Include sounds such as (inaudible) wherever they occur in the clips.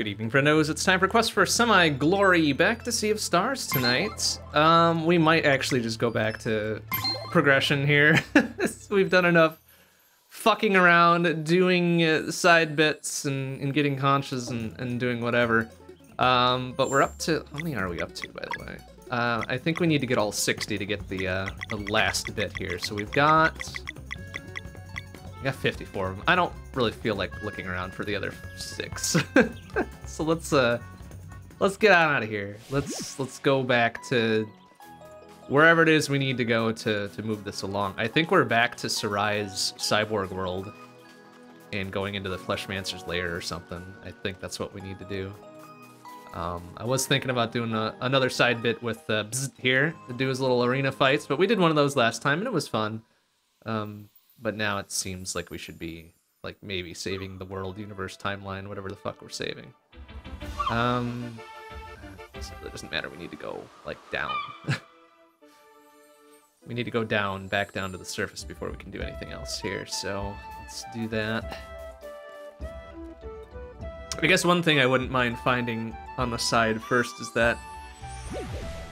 Good evening, friendos. It's time for Quest for Semi-Glory. Back to Sea of Stars tonight. Um, we might actually just go back to progression here. (laughs) We've done enough fucking around, doing uh, side bits and, and getting conscious, and, and doing whatever. Um, but we're up to, how many are we up to, by the way? Uh, I think we need to get all 60 to get the, uh, the last bit here. So we've got, we got 54 of them. I don't really feel like looking around for the other six. (laughs) so let's, uh, let's get out of here. Let's, let's go back to wherever it is we need to go to, to move this along. I think we're back to Serai's cyborg world and going into the Fleshmancer's lair or something. I think that's what we need to do. Um, I was thinking about doing a, another side bit with uh, here to do his little arena fights, but we did one of those last time and it was fun. Um, but now it seems like we should be like maybe saving the world universe timeline, whatever the fuck we're saving. Um, so it doesn't matter. We need to go like down. (laughs) we need to go down, back down to the surface before we can do anything else here. So let's do that. I guess one thing I wouldn't mind finding on the side first is that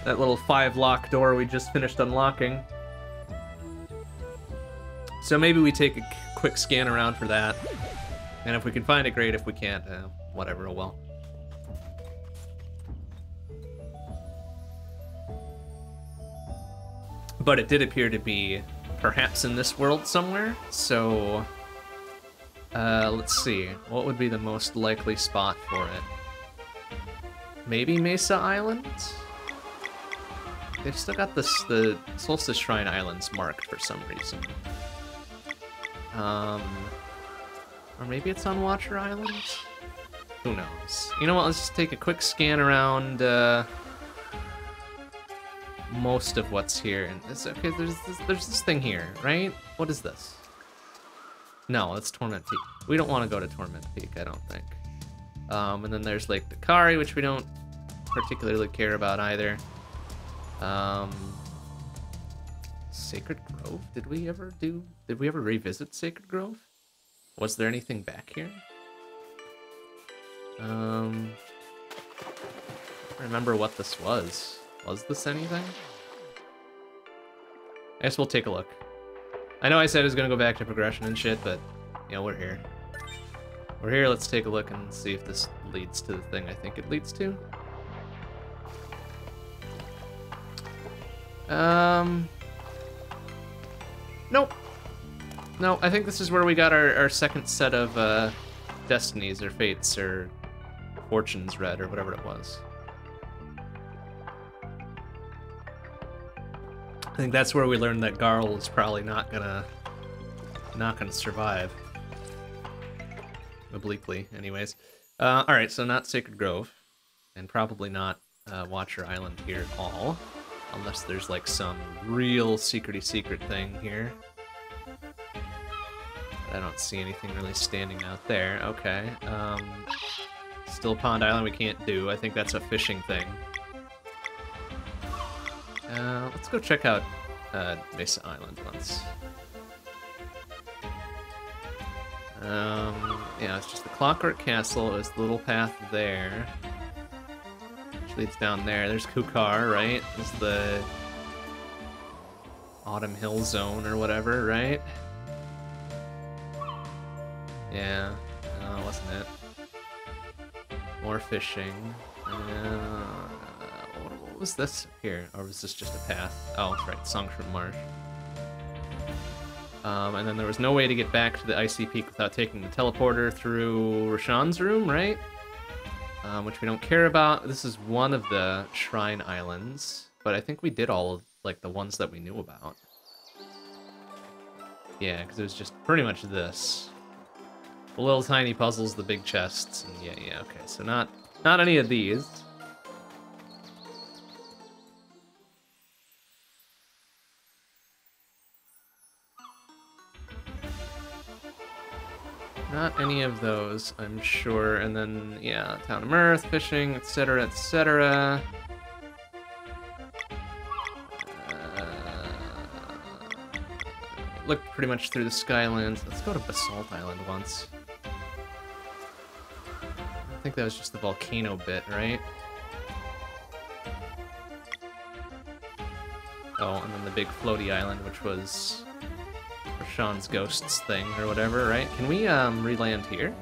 that little five lock door we just finished unlocking. So maybe we take a quick scan around for that. And if we can find it, great. If we can't, uh, whatever, oh well. But it did appear to be perhaps in this world somewhere, so... Uh, let's see. What would be the most likely spot for it? Maybe Mesa Island? They've still got this, the Solstice Shrine Islands marked for some reason. Um, or maybe it's on Watcher Island? Who knows? You know what, let's just take a quick scan around, uh, most of what's here. And it's okay, there's this, there's this thing here, right? What is this? No, it's Torment Peak. We don't want to go to Torment Peak, I don't think. Um, and then there's Lake Docarri, which we don't particularly care about either. Um, Sacred Grove? Did we ever do... Did we ever revisit Sacred Grove? Was there anything back here? Um... Remember what this was. Was this anything? I guess we'll take a look. I know I said I was gonna go back to progression and shit, but, you know, we're here. We're here, let's take a look and see if this leads to the thing I think it leads to. Um... Nope. No, I think this is where we got our, our second set of uh, destinies or fates or fortunes read or whatever it was. I think that's where we learned that Garl is probably not gonna not gonna survive. Obliquely, anyways. Uh, all right, so not Sacred Grove, and probably not uh, Watcher Island here at all. Unless there's like some real secrety secret thing here. I don't see anything really standing out there. Okay. Um, still Pond Island we can't do. I think that's a fishing thing. Uh, let's go check out uh, Mesa Island once. Um, yeah, it's just the Clockwork Castle. Is the little path there leads down there. There's Kukar, right? Is the Autumn Hill Zone or whatever, right? Yeah, no, wasn't it? More fishing. Uh, what was this here? Or was this just a path? Oh, that's right, Songshroom Marsh. Um, and then there was no way to get back to the Icy Peak without taking the teleporter through Resh'an's room, right? Um, which we don't care about. This is one of the Shrine Islands, but I think we did all of, like, the ones that we knew about. Yeah, because it was just pretty much this. The little tiny puzzles, the big chests, and yeah, yeah, okay. So not, not any of these. Not any of those, I'm sure. And then, yeah, Town of Mirth, fishing, etc., etc. Uh, look pretty much through the Skylands. Let's go to Basalt Island once. I think that was just the volcano bit, right? Oh, and then the big floaty island, which was Sean's ghosts thing or whatever, right? Can we um re-land here?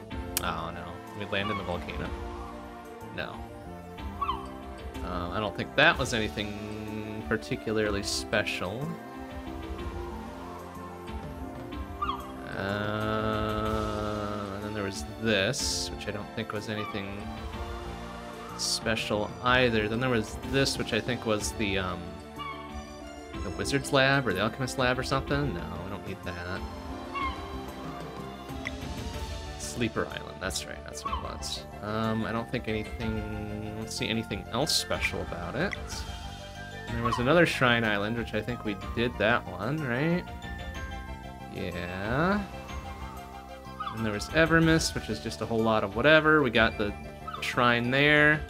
Oh no, we land in the volcano. No. Um, I don't think that was anything particularly special. Uh, and then there was this, which I don't think was anything special either. Then there was this, which I think was the um, the wizard's lab or the alchemist lab or something. No, need that. Sleeper Island. That's right. That's what it was. Um, I don't think anything. Let's see anything else special about it. And there was another Shrine Island, which I think we did that one, right? Yeah. And there was Evermist, which is just a whole lot of whatever. We got the shrine there.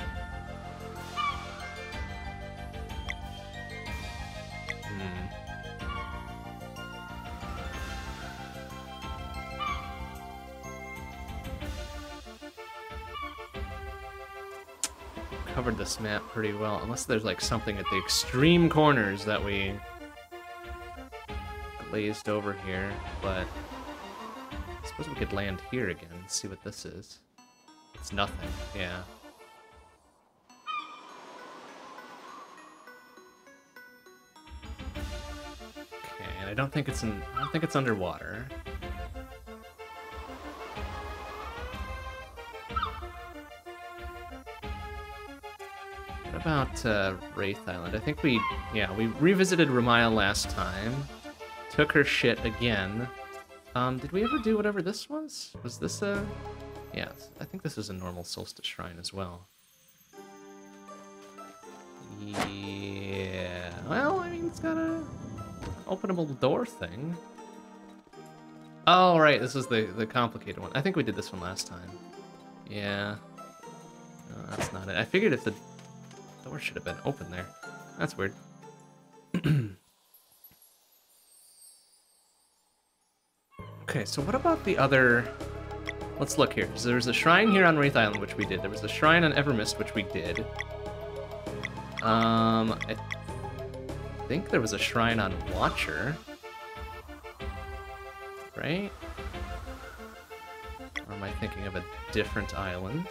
This map pretty well, unless there's like something at the extreme corners that we glazed over here, but I suppose we could land here again and see what this is. It's nothing, yeah. Okay, and I don't think it's in I don't think it's underwater. What about uh, Wraith Island? I think we, yeah, we revisited Romaya last time. Took her shit again. Um, did we ever do whatever this was? Was this a... Yeah, I think this is a normal Solstice Shrine as well. Yeah... Well, I mean, it's got a openable door thing. Oh, right, this is the, the complicated one. I think we did this one last time. Yeah. No, that's not it. I figured if the door should have been open there. That's weird. (clears throat) Okay, so what about the other... Let's look here. So there's a shrine here on Wraith Island, which we did. There was a shrine on Evermist, which we did. Um, I think there was a shrine on Watcher. Right? Or am I thinking of a different island?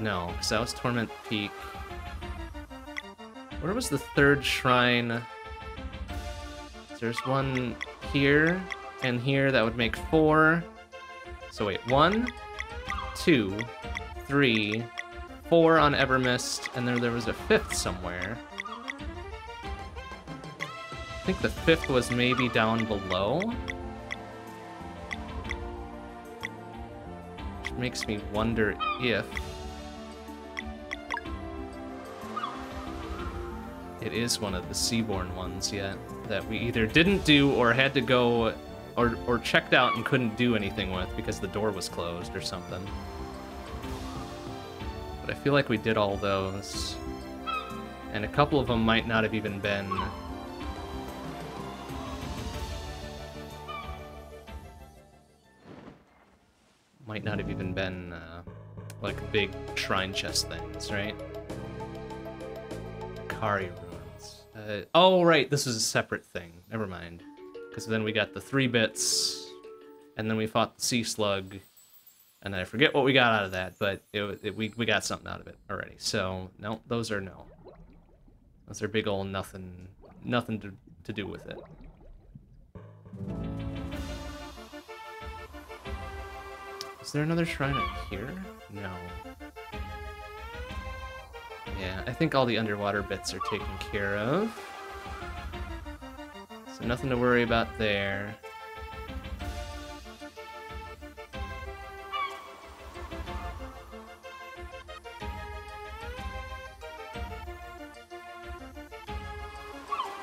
No, because that was Torment Peak. Where was the third shrine? There's one here and here, that would make four. So wait, one, two, three, four on Evermist, and then there was a fifth somewhere. I think the fifth was maybe down below. Which makes me wonder if... It is one of the Seaborn ones yet that we either didn't do or had to go or, or checked out and couldn't do anything with because the door was closed or something. But I feel like we did all those. And a couple of them might not have even been... Might not have even been, uh, like, big shrine chest things, right? Kari. Uh, oh, right, this was a separate thing. Never mind. Because then we got the three bits, and then we fought the sea slug, and then I forget what we got out of that, but it, it, we, we got something out of it already. So, no, those are no. Those are big old nothing, nothing to, to do with it. Is there another shrine up here? No. Yeah, I think all the underwater bits are taken care of. So nothing to worry about there.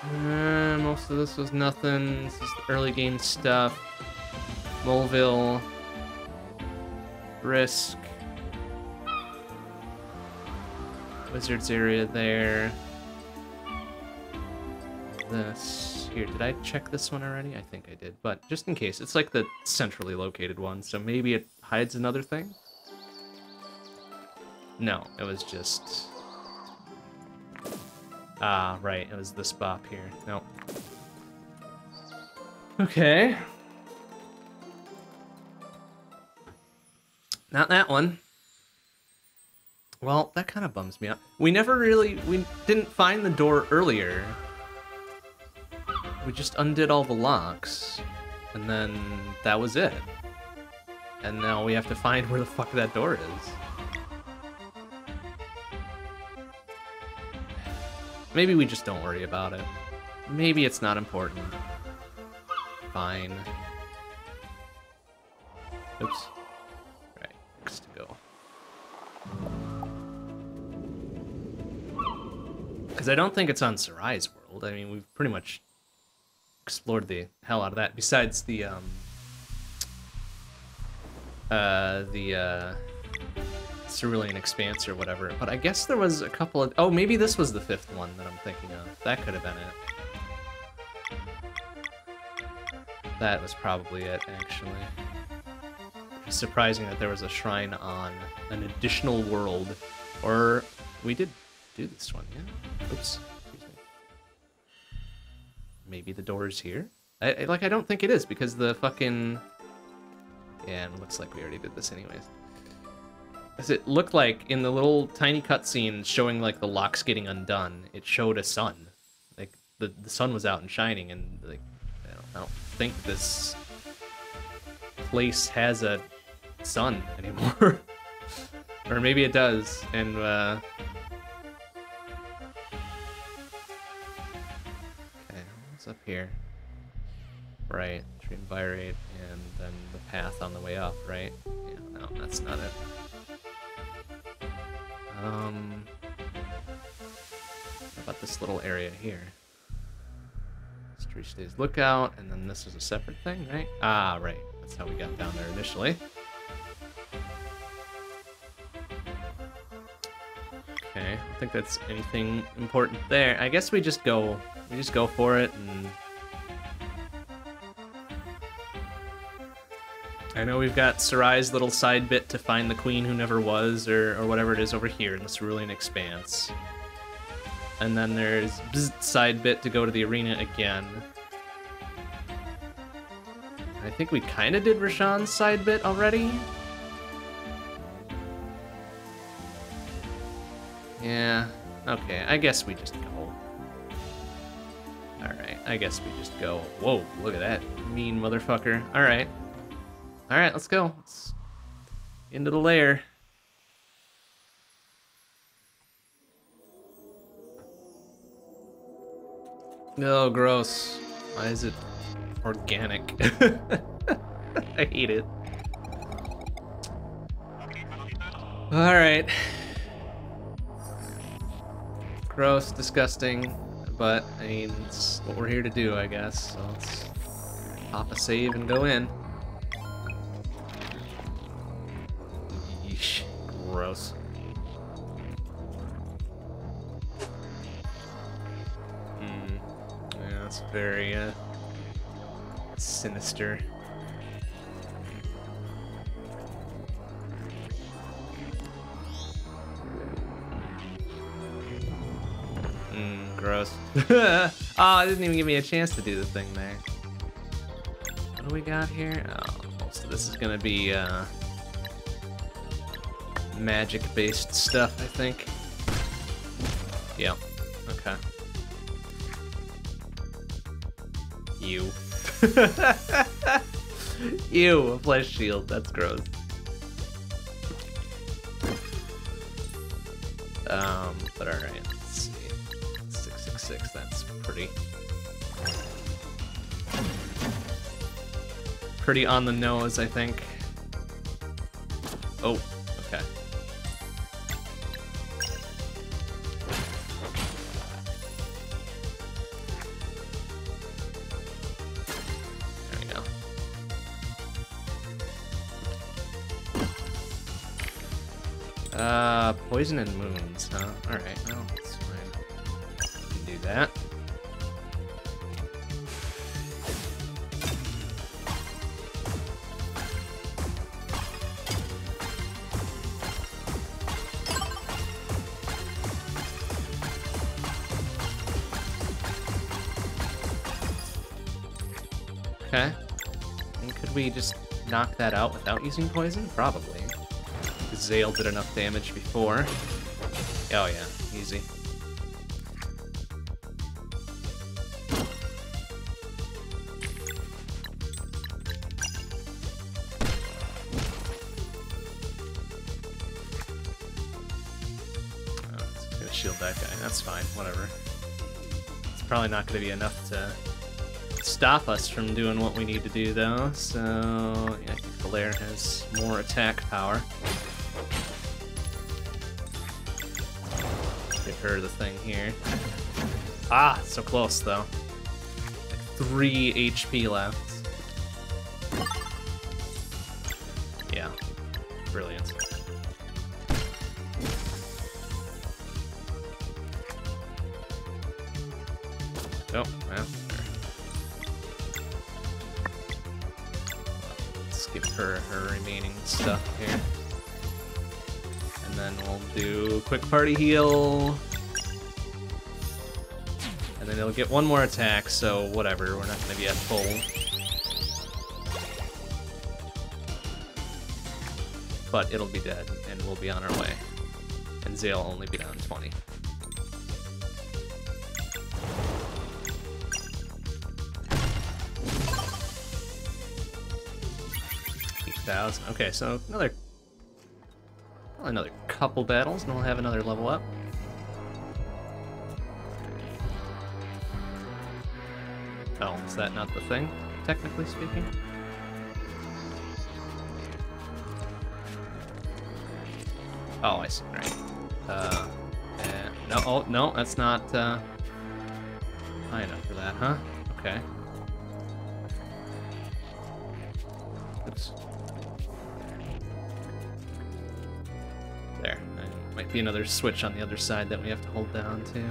Uh, most of this was nothing. This is early game stuff. Moleville. Risk. Wizards area there. This here. Did I check this one already? I think I did, but just in case. It's like the centrally located one, so maybe it hides another thing? No, it was just... Ah, right, it was this bop here. Nope. Okay. Not that one. Well, that kind of bums me out. We never really... We didn't find the door earlier. We just undid all the locks. And then that was it. And now we have to find where the fuck that door is. Maybe we just don't worry about it. Maybe it's not important. Fine. Oops. Because I don't think it's on Serai's world. I mean, we've pretty much explored the hell out of that. Besides the, um... Uh, the, uh... Cerulean Expanse or whatever. But I guess there was a couple of... Oh, maybe this was the fifth one that I'm thinking of. That could have been it. That was probably it, actually. Surprising that there was a shrine on an additional world. Or we did do this one, yeah? Oops. Maybe the door is here? I, I, like, I don't think it is, because the fucking... Yeah, it looks like we already did this anyways. As it looked like in the little tiny cutscene showing like the locks getting undone, it showed a sun. Like the, the sun was out and shining and like I don't, I don't think this place has a sun (laughs) anymore. or maybe it does, and uh up here? Right, Triumvirate and then the path on the way up, right? Yeah, no, that's not it. Um, what about this little area here? Stays Lookout, and then this is a separate thing, right? Ah, right. That's how we got down there initially. Okay, I don't think that's anything important there. I guess we just go, we just go for it and I know we've got Serai's little side bit to find the queen who never was, or, or whatever it is over here in the Cerulean Expanse. And then there's bzz, side bit to go to the arena again. I think we kind of did Resh'an's side bit already. Yeah, okay, I guess we just go. Alright, I guess we just go. Whoa, look at that mean motherfucker. Alright. All right, let's go. Let's into the lair. Oh, gross. Why is it organic? (laughs) I hate it. All right. Gross, disgusting, but I mean, it's what we're here to do, I guess. So let's pop a save and go in. gross. Hmm. Yeah, that's very, uh, sinister. Gross. (laughs) oh, it didn't even give me a chance to do the thing there. What do we got here? Oh, so this is gonna be, uh, magic-based stuff, I think. Yeah. Okay. You. (laughs) Ew, a flesh shield. That's gross. Um, but alright, 666, that's pretty... Pretty on the nose, I think. Oh, okay. There we go. Uh, poison and moons, huh? Alright, well, that. Okay. And could we just knock that out without using poison? Probably. Zale did enough damage before. Oh yeah. Probably not gonna be enough to stop us from doing what we need to do though, so yeah, I think has more attack power. Give her the thing here. Ah, so close though. Like three HP left. Party heal. And then it'll get one more attack, so whatever, we're not gonna be at full. But it'll be dead, and we'll be on our way. And Zale will only be down 20. Eight thousand. Okay, so another couple battles, and we'll have another level up. Oh, is that not the thing, technically speaking? Oh, I see, right. Uh, eh, no, oh, no, that's not, uh, high enough for that, huh? Okay. Be another switch on the other side that we have to hold down, too.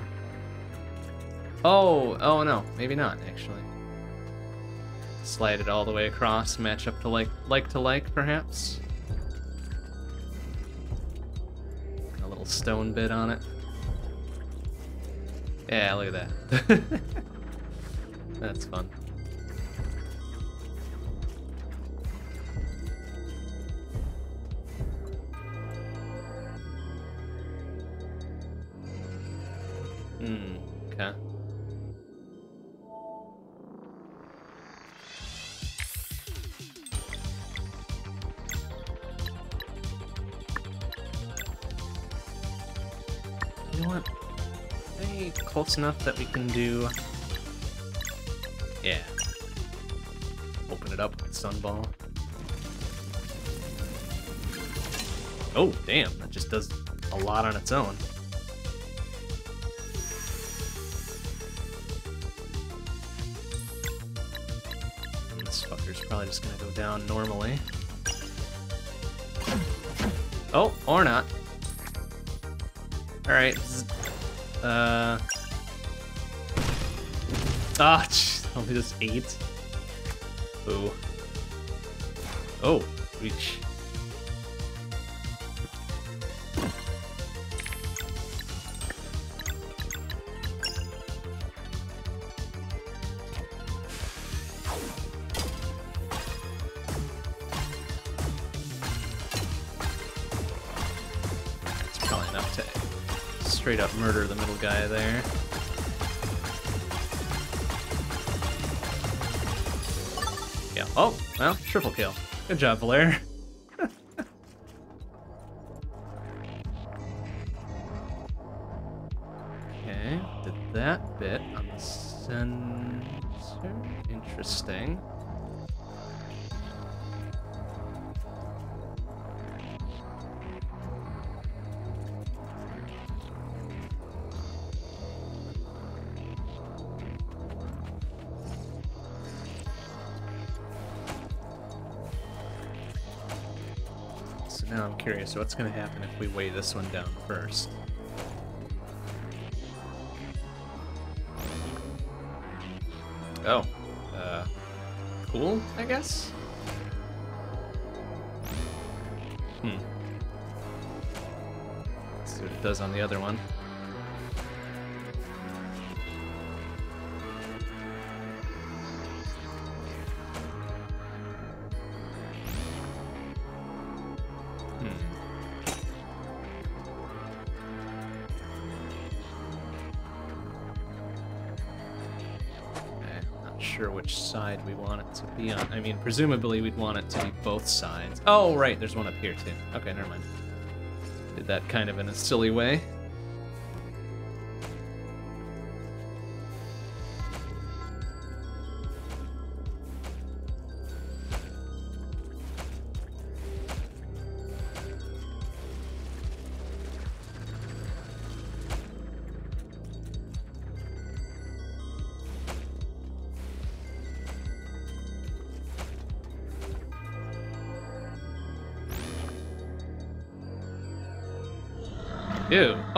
Oh, oh no, maybe not, actually. Slide it all the way across, match up to like, like to like, perhaps? A little stone bit on it. Yeah, look at that. (laughs) That's fun. Hmm, okay. You know what? Hey, close enough that we can do. Yeah. Open it up with Sunball. Oh, damn, that just does a lot on its own. Probably just gonna go down normally. Oh, or not. Alright. Uh. Ah, (laughs) only just eight. Ooh. Oh, reach. Straight up murder the middle guy there. Yeah. Oh, well, triple kill. Good job, Valere. Now I'm what's to happen if we weigh this one down first? Oh, uh, cool, I guess? Hmm. Let's see what it does on the other one. I mean, presumably we'd want it to be both sides. Oh, right, there's one up here too. Okay, never mind. Did that kind of in a silly way.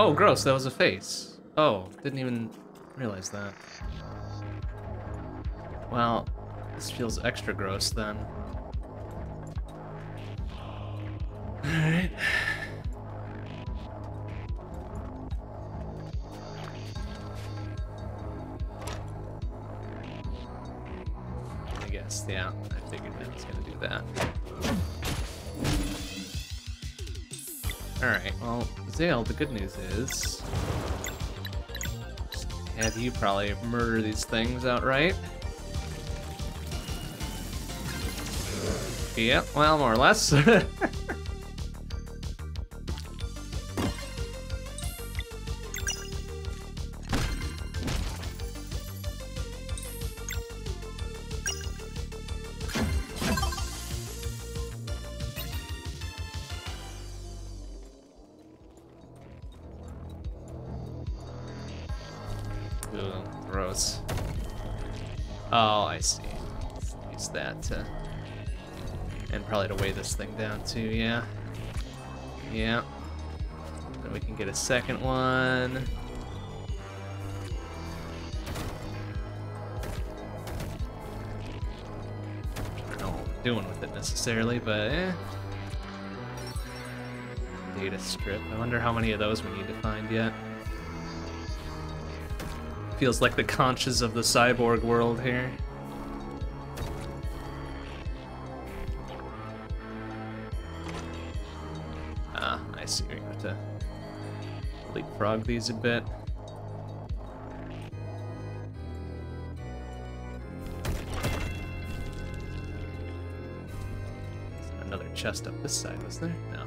Oh, gross, that was a face. Oh, didn't even realize that. Well, this feels extra gross then. Alright. I guess, yeah, I figured that was gonna do that. Alright, well, Zale, the good news is... Have you probably murder these things outright. Yep, well, more or less. (laughs) thing down too, yeah. Yeah. Then we can get a second one. We're doing with it necessarily, but eh. Data strip. I wonder how many of those we need to find yet. Feels like the conches of the cyborg world here. Leapfrog these a bit. Another chest up this side, was there? No.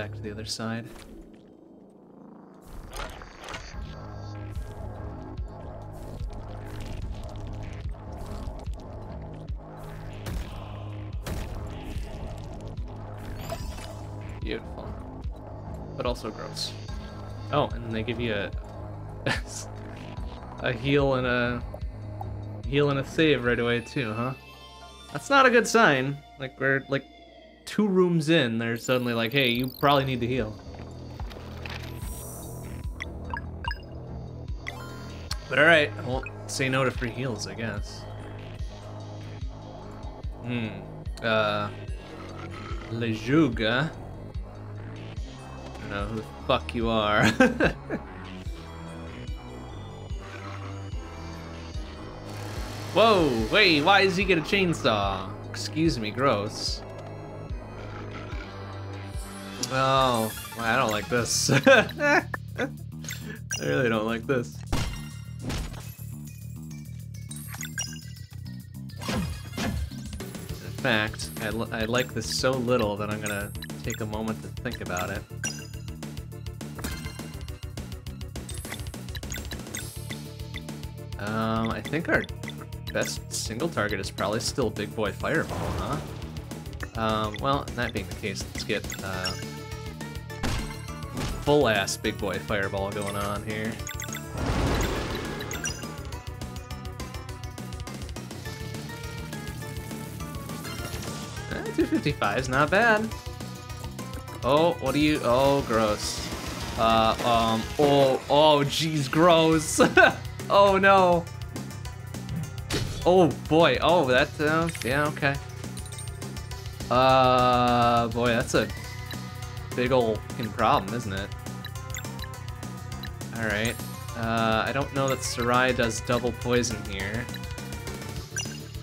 Back to the other side. Beautiful. But also gross. Oh, and they give you a (laughs) a heal and a heal and a save right away too, huh? That's not a good sign. Like we're like two rooms in, they're suddenly like, hey, you probably need to heal. But alright, I won't say no to free heals, I guess. Hmm. Uh Lejuga. I don't know who the fuck you are. (laughs) Whoa, wait, why does he get a chainsaw? Excuse me, gross. Oh, well, I don't like this. (laughs) I really don't like this. In fact, I, I like this so little that I'm gonna take a moment to think about it. Um, I think our best single target is probably still Big Boy Fireball, huh? Um, well, that being the case, let's get uh, full-ass Big Boy Fireball going on here. Eh, 255 is not bad. Oh, what do you? Oh, gross. Uh, um, oh, oh, jeez, gross. (laughs) oh no. Oh boy. Oh, that. Uh, yeah. Okay. Uh, boy, that's a big ol' problem, isn't it? All right. Uh, I don't know that Serai does double poison here.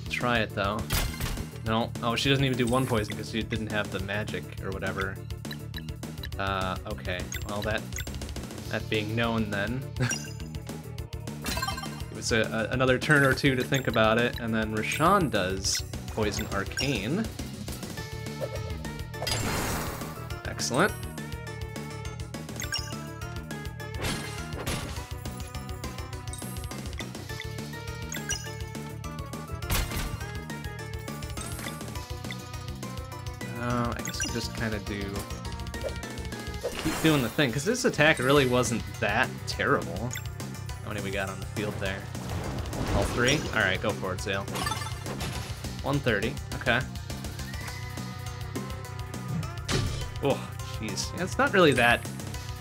Try it though. No. Oh, she doesn't even do one poison because she didn't have the magic or whatever. Uh, okay. Well, that that being known then. (laughs) it was a, a, another turn or two to think about it, and then Resh'an does Poison Arcane. Excellent. Doing the thing, because this attack really wasn't that terrible. How many we got on the field there? All three? Alright, go for it, Zale. 130, okay. Oh, jeez. Yeah, it's not really that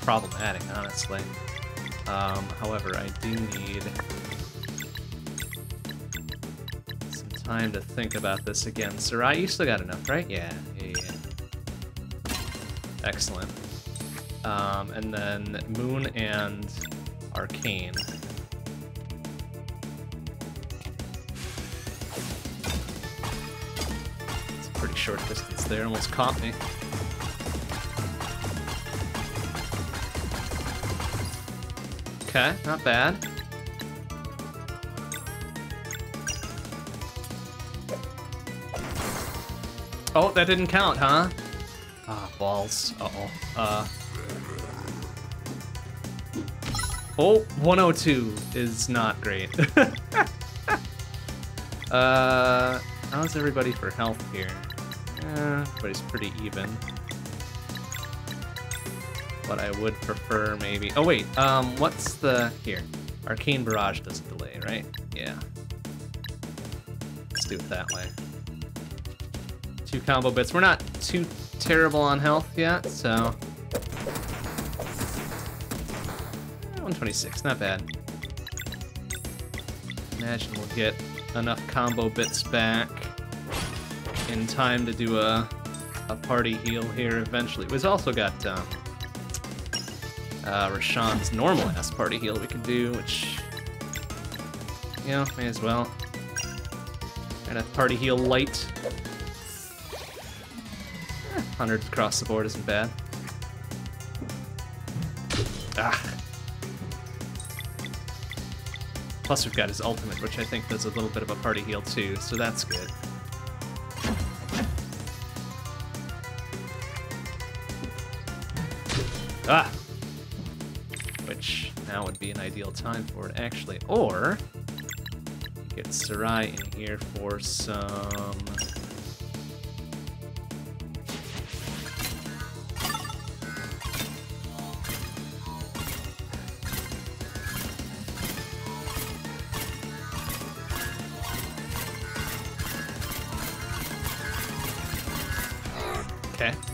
problematic, honestly. Um, however, I do need some time to think about this again. Serai, you still got enough, right? Yeah, yeah, yeah. Excellent. Um, and then Moon and Arcane. It's a pretty short distance there, almost caught me. Okay, not bad. Oh, that didn't count, huh? Ah, balls. Uh-oh. Uh... Oh, 102 is not great. (laughs) uh, how's everybody for health here? Eh, everybody's pretty even. But I would prefer maybe... Oh, wait, um, what's the... Here. Arcane Barrage does a delay, right? Yeah. Let's do it that way. Two combo bits. We're not too terrible on health yet, so... 126, not bad. Imagine we'll get enough combo bits back in time to do a, a party heal here eventually. We've also got um, uh, Resh'an's normal ass party heal we can do, which, you know, may as well. And a party heal light. Eh, hundreds across the board isn't bad. Ah. Plus we've got his ultimate, which I think does a little bit of a party heal too, so that's good. Ah! Which now would be an ideal time for it, actually. Or, get Serai in here for some...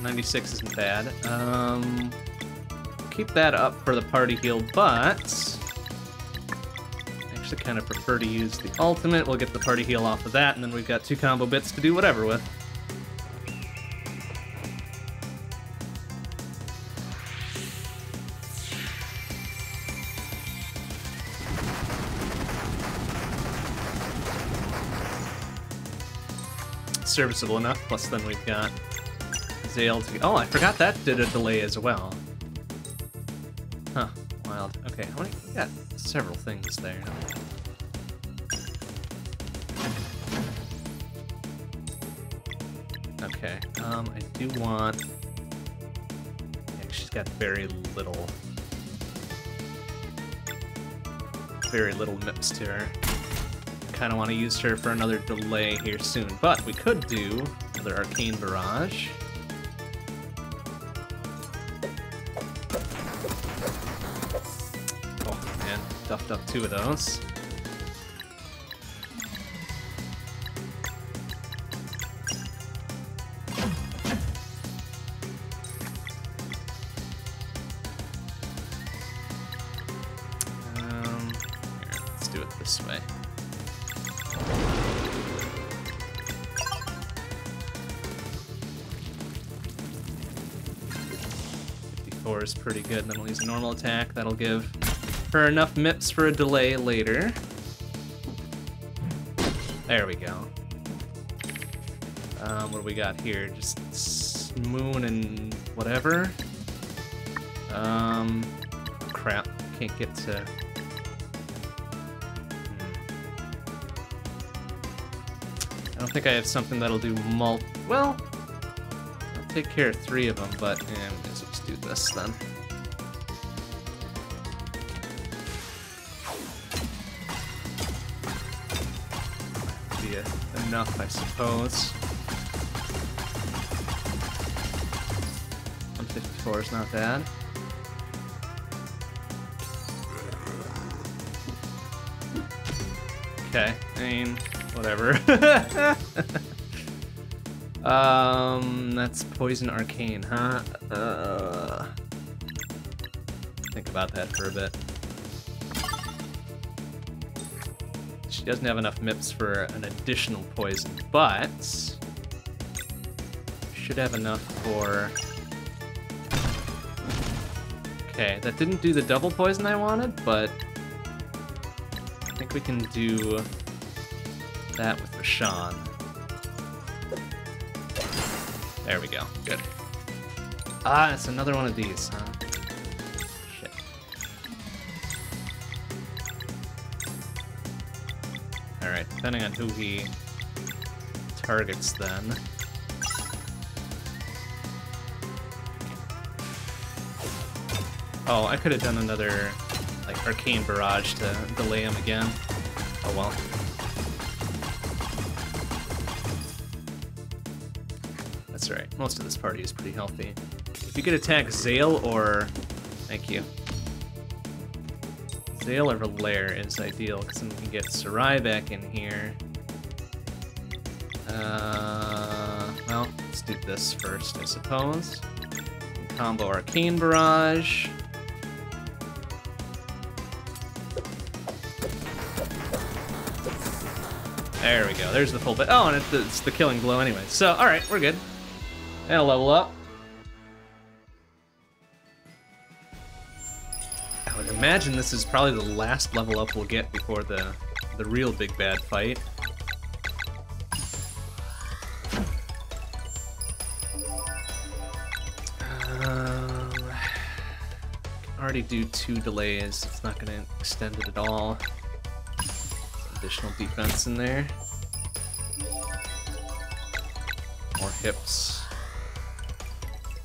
96 isn't bad. Um, keep that up for the party heal, but I actually kind of prefer to use the ultimate. We'll get the party heal off of that, and then we've got two combo bits to do whatever with. Serviceable enough, plus then we've got Zale to... Oh, I forgot that did a delay as well. Huh, wild. Okay, how many... We got several things there. Okay, um, I do want... Yeah, she's got very little... Very little mips to her. Kind of want to use her for another delay here soon, but we could do another Arcane Barrage. two of those. Um, let's do it this way. Fifty-four is pretty good. Then we'll use a normal attack. That'll give her enough MIPS for a delay later. There we go. Um, what do we got here? Just Moon and whatever. Um, crap. Can't get to... Hmm. I don't think I have something that'll do mul... Well, I'll take care of three of them, but let's just do this then. Enough, I suppose. 154 is not bad. Okay, I mean, whatever. (laughs) um, that's Poison Arcane, huh? Uh, think about that for a bit. She doesn't have enough MIPS for an additional poison, but should have enough for... Okay, that didn't do the double poison I wanted, but I think we can do that with Resh'an. There we go. Good. Ah, it's another one of these, huh? Depending on who he targets then. Oh, I could have done another like arcane barrage to delay him again. Oh well. That's right. Most of this party is pretty healthy. If you could attack Zale or... Thank you. Zale or Valere is ideal, because then we can get Serai back in here. Uh, well, let's do this first, I suppose. Combo Arcane Barrage. There we go. There's the full bit. Oh, and it's the, it's the killing blow anyway. So, all right, we're good. And level up. Imagine this is probably the last level up we'll get before the the real big bad fight. Um, already do two delays. It's not going to extend it at all additional defense in there. More hips.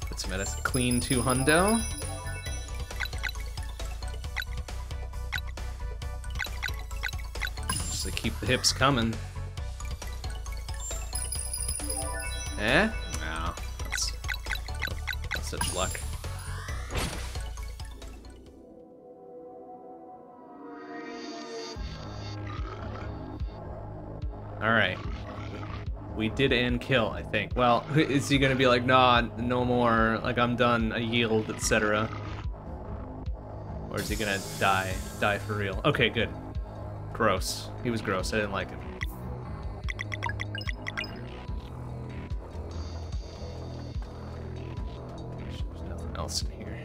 Put some a clean two hundo. Hips coming. Eh? No, that's, that's such luck. Alright. We did and kill, I think. Well, (laughs) is he gonna be like, nah, no more, like I'm done, I yield, etc. Or is he gonna die? Die for real? Okay, good. Gross. He was gross, I didn't like him. There's nothing else in here.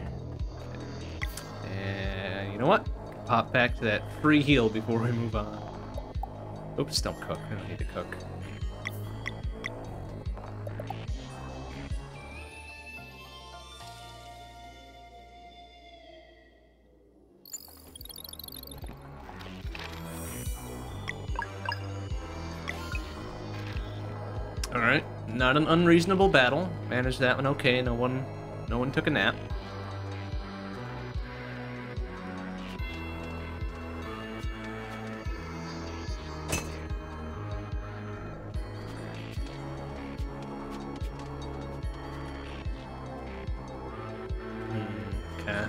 And you know what? Pop back to that free heal before we move on. Oops, don't cook. I don't need to cook. Not an unreasonable battle. Managed that one okay, no one no one took a nap. Hmm,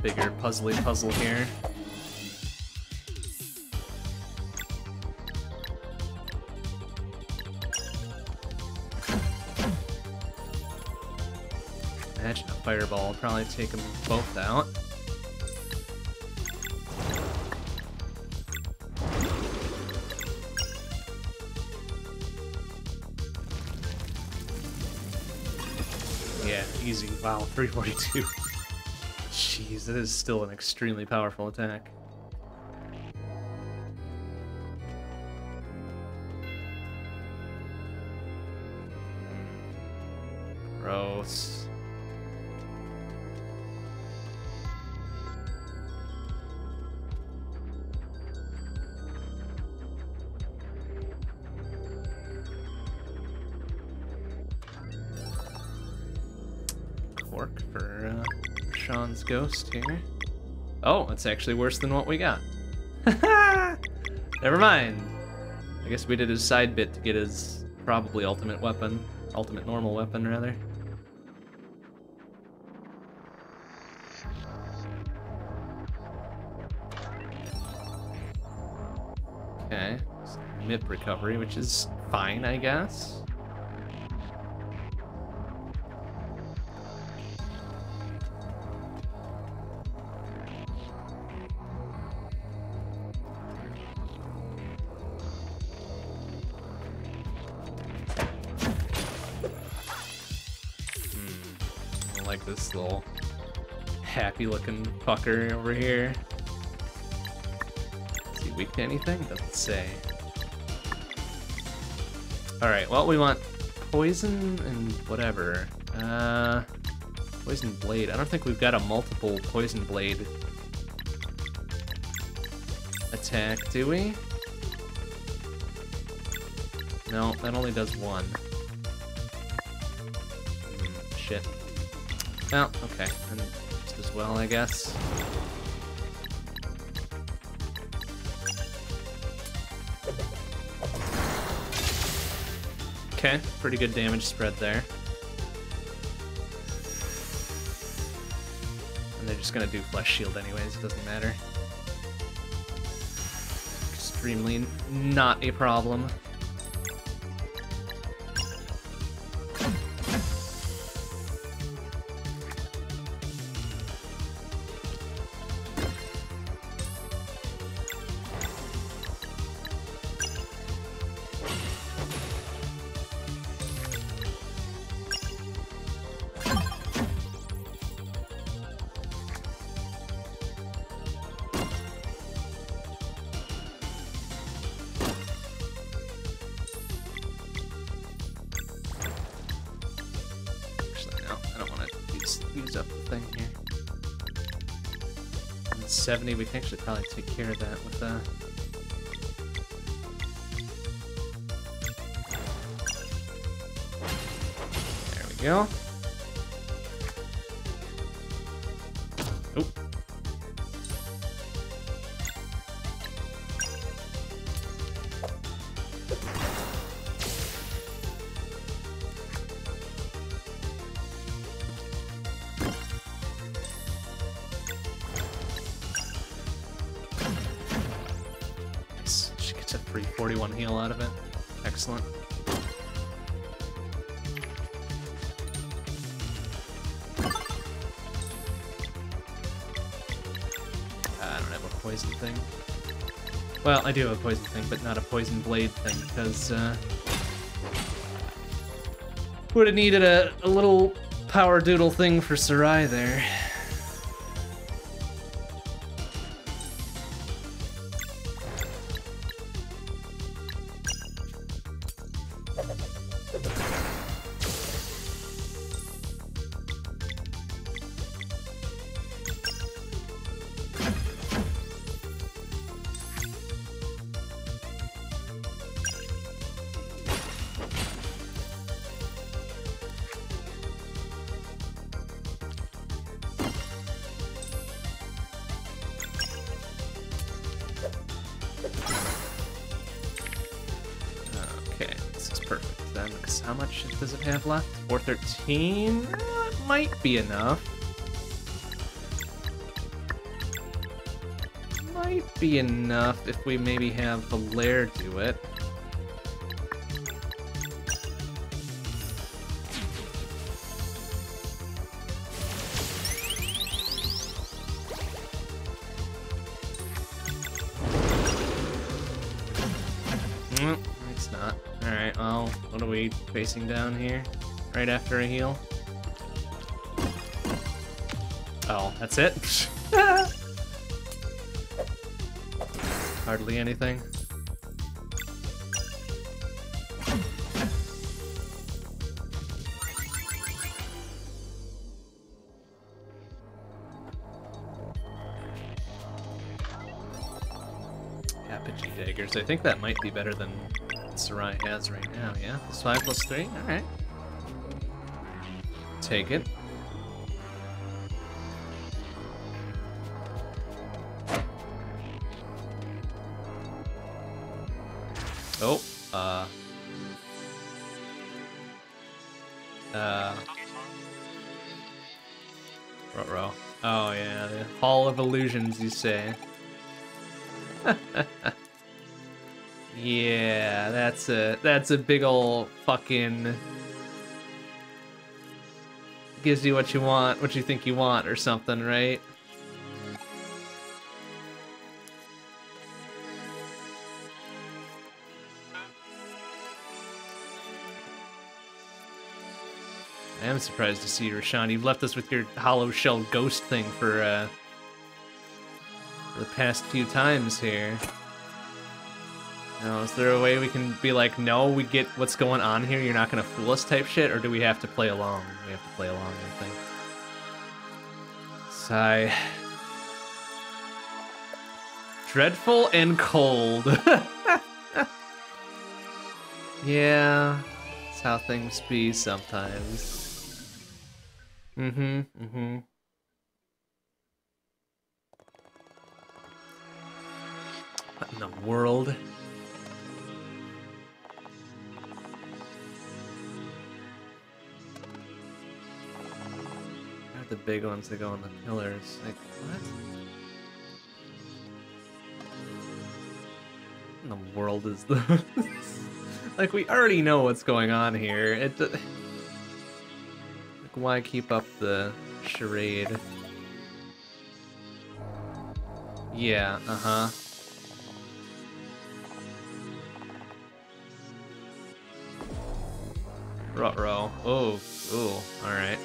bigger puzzly puzzle here. Will probably take them both out. yeah, easy. Wow, (laughs) 342. Jeez, that is still an extremely powerful attack. For uh, Sean's ghost here. Oh, it's actually worse than what we got. (laughs) Never mind. I guess we did his side bit to get his probably ultimate weapon. Ultimate normal weapon, rather. Okay. MIP recovery, which is fine, I guess. Happy looking fucker over here. Is he weak to anything? Doesn't say. Alright, well, we want poison and whatever. Uh, poison blade. I don't think we've got a multiple poison blade attack, do we? No, that only does one. Hmm, shit. Well, okay. And just as well, I guess. Okay, pretty good damage spread there. And they're just gonna do Flesh Shield anyways, it doesn't matter. Extremely not a problem. 70, we can actually probably take care of that with uh There we go. Well, I do have a poison thing, but not a poison blade thing, because, uh... Would have needed a, a little power doodle thing for Serai there. How much does it have left? 413? Uh, might be enough. Might be enough if we maybe have Valere do it. Facing down here? Right after a heal? Oh, that's it? (laughs) Hardly anything. Apogee daggers. I think that might be better than Serai has right now, yeah? Plus 5 plus 3? Alright. Take it. Oh, uh... Uh... Ruh-roh. Oh yeah, the Hall of Illusions, you say. That's a that's a big ol' fucking gives you what you want, what you think you want or something, right? I am surprised to see you, Resh'an. You've left us with your hollow shell ghost thing for uh, the past few times here. Is there a way we can be like, no, we get what's going on here, you're not gonna fool us type shit, or do we have to play along? We have to play along, I think. Sigh. Dreadful and cold. (laughs) yeah, that's how things be sometimes. Mm-hmm, mm-hmm. What in the world? The big ones that go on the pillars. Like, what? In the world is this? (laughs) like, we already know what's going on here. It. Like, why keep up the charade? Yeah, uh-huh. Rut-row. Oh, ooh, alright.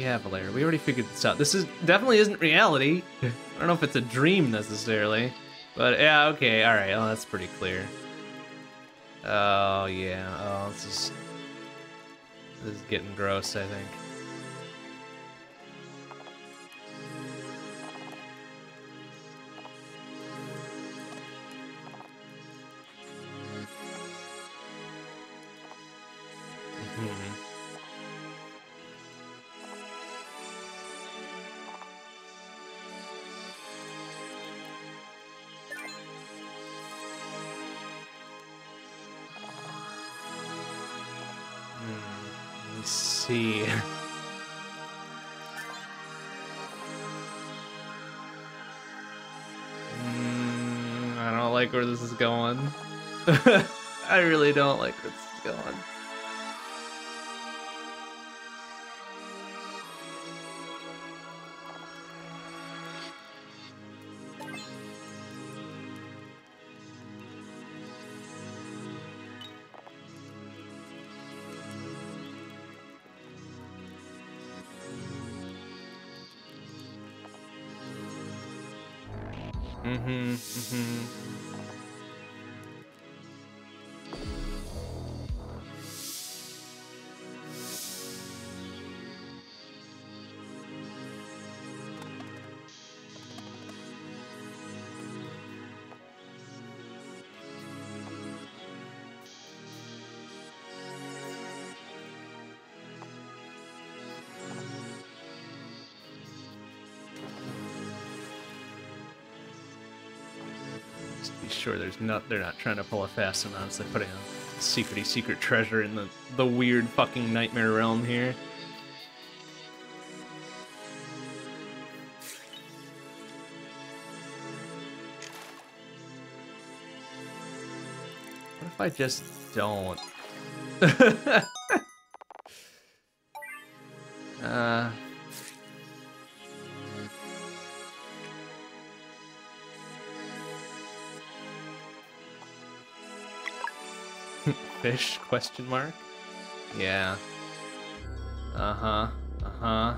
Yeah, Valere, we already figured this out. This is definitely isn't reality. (laughs) I don't know if it's a dream necessarily. But yeah, okay, alright, well that's pretty clear. Oh yeah, oh this is this is getting gross, I think. Like where this is going. (laughs) (laughs) I really don't like where this is going. Not they're not trying to pull a fast one on us. They're putting a secrety secret treasure in the the weird fucking nightmare realm here. What if I just don't? (laughs) Fish? Question mark? Yeah. Uh-huh. Uh-huh.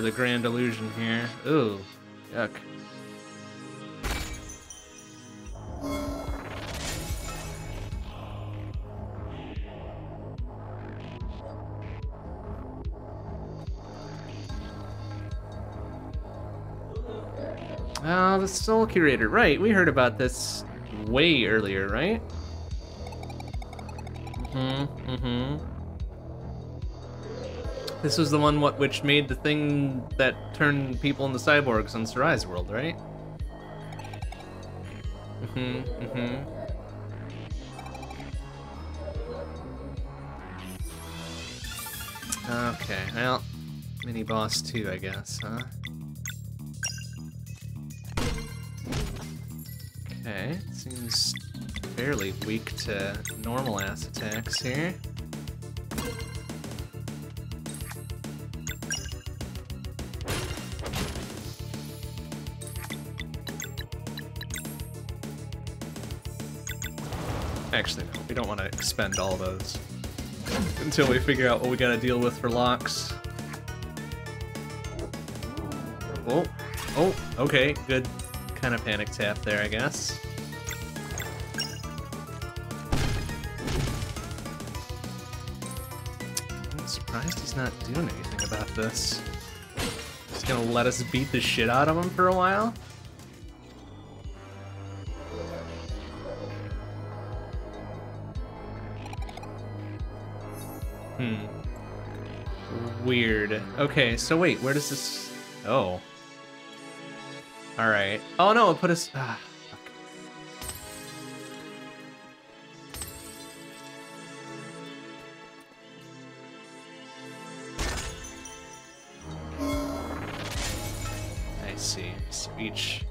The grand illusion here. Ooh, yuck. Oh, the Soul Curator. Right, we heard about this way earlier, right? Mm-hmm, mm-hmm. This was the one what which made the thing that turned people into cyborgs on Serai's world, right? Mm-hmm, mm-hmm. Okay, well, mini boss two, I guess, huh? Okay, seems fairly weak to normal ass attacks here. Expend all those until we figure out what we gotta deal with for locks. Oh, oh, okay, good kind of panic tap there, I guess. I'm surprised he's not doing anything about this. He's gonna let us beat the shit out of him for a while? Weird. Okay, so wait, where does this... Oh. Alright. Oh no, it put us... Ah. I see. Speech.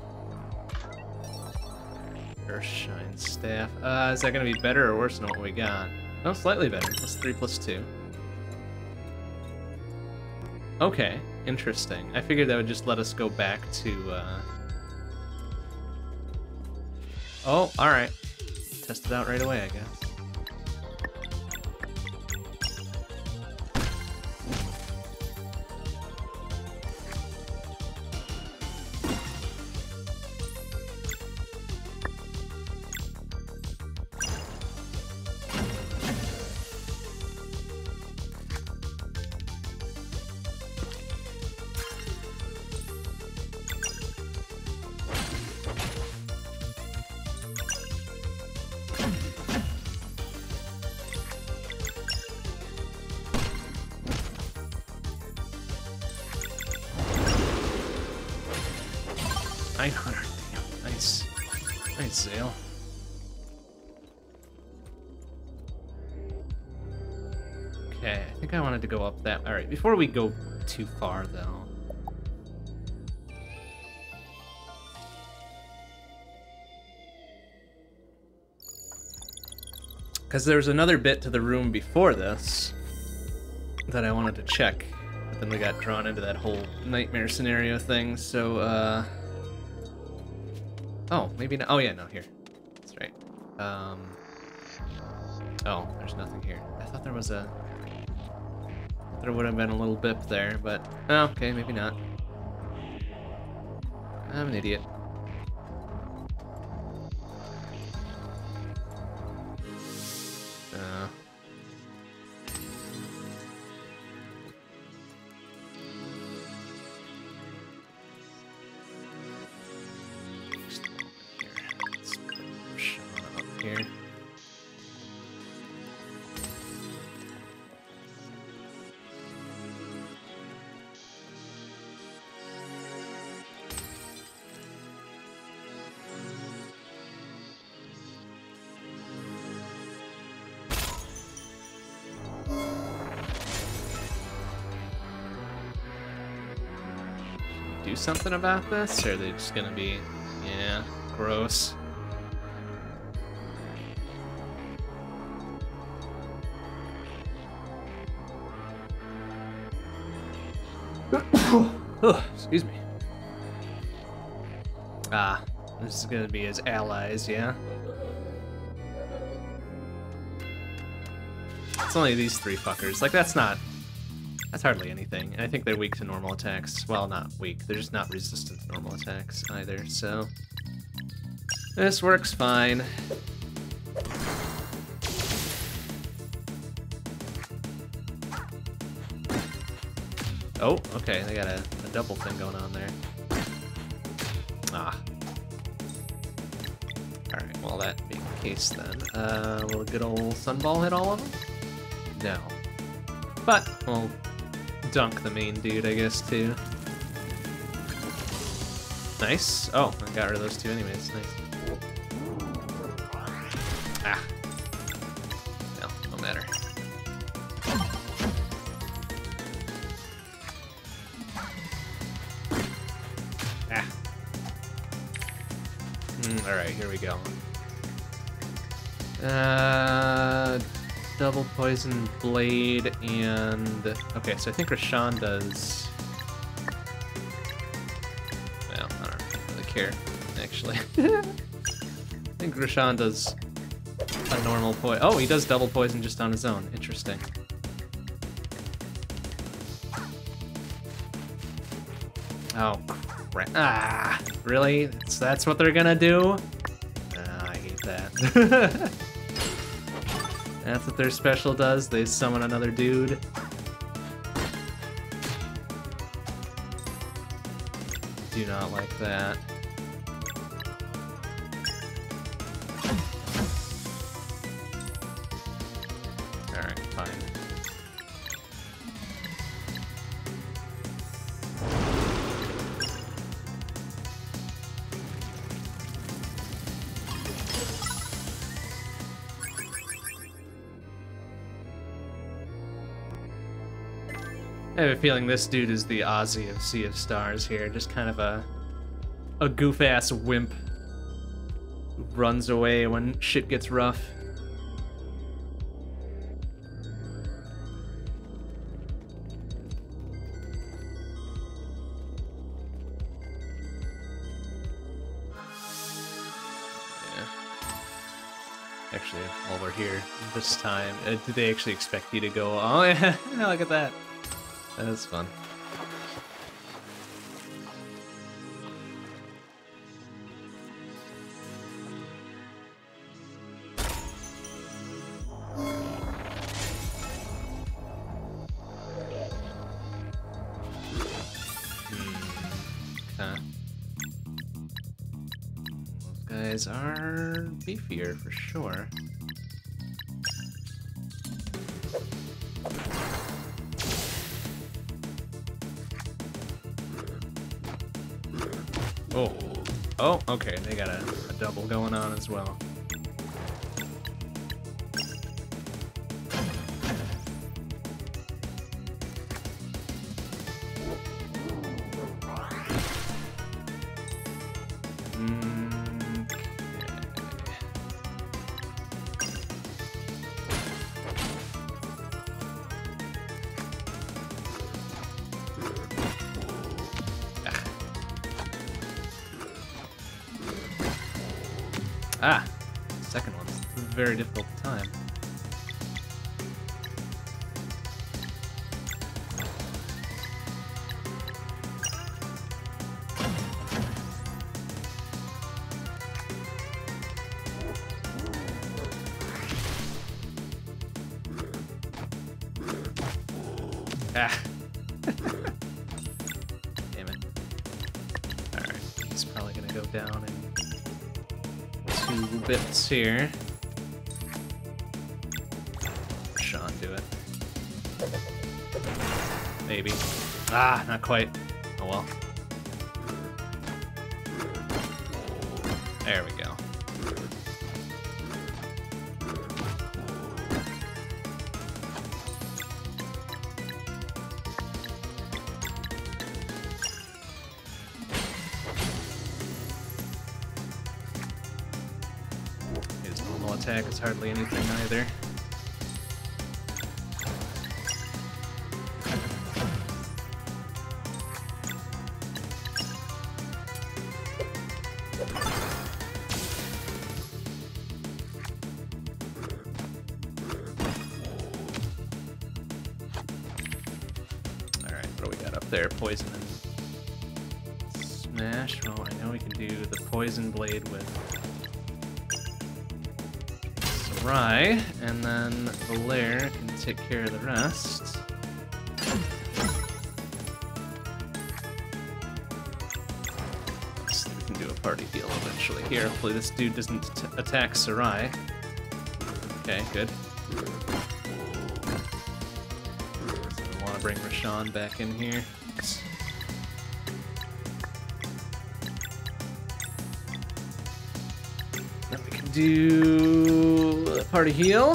Earthshine staff. Uh, is that gonna be better or worse than what we got? No, slightly better. Plus three plus two. Okay, interesting. I figured that would just let us go back to, uh... Oh, alright. Test it out right away, I guess. Before we go too far, though. Because there's another bit to the room before this that I wanted to check. But then we got drawn into that whole nightmare scenario thing, so, uh... Oh, maybe not. Oh, yeah, no, here. That's right. Um... Oh, there's nothing here. I thought there was a... There would have been a little bip there, but... Oh, okay, maybe not. I'm an idiot. Do something about this, or are they just gonna be, yeah, gross? (coughs) oh, excuse me. Ah, this is gonna be his allies, yeah? It's only these three fuckers. Like, that's not... That's hardly anything. I think they're weak to normal attacks. Well, not weak. They're just not resistant to normal attacks either, so... This works fine. Oh, okay, they got a, a double thing going on there. Ah. Alright, well that being the case then, uh, will a good old sunball hit all of them? No. But, we'll dunk the main dude, I guess, too. Nice. Oh, I got rid of those two anyways, nice. Poison blade and okay, so I think Resh'an does. Well, I don't really care actually. (laughs) I think Resh'an does a normal poison. Oh, he does double poison just on his own. Interesting. Oh, crap. Ah, really? That's, that's what they're gonna do? Ah, I hate that. (laughs) that's what their special does. They summon another dude. Feeling this dude is the Ozzie of Sea of Stars here, just kind of a a goof ass wimp runs away when shit gets rough. Actually, while we're here this time, uh, did they actually expect you to go? Oh (laughs) yeah, look at that. That's fun. Hmm. Are beefier for sure. Oh, okay, they got a, a double going on as well. Here. Sean, do it. Maybe. Ah, not quite. Hardly anything either. Serai, and then Valere can take care of the rest. So we can do a party deal eventually. Here, hopefully this dude doesn't attack Serai. Okay, good. So we want to bring Resh'an back in here. Then we can do party heal.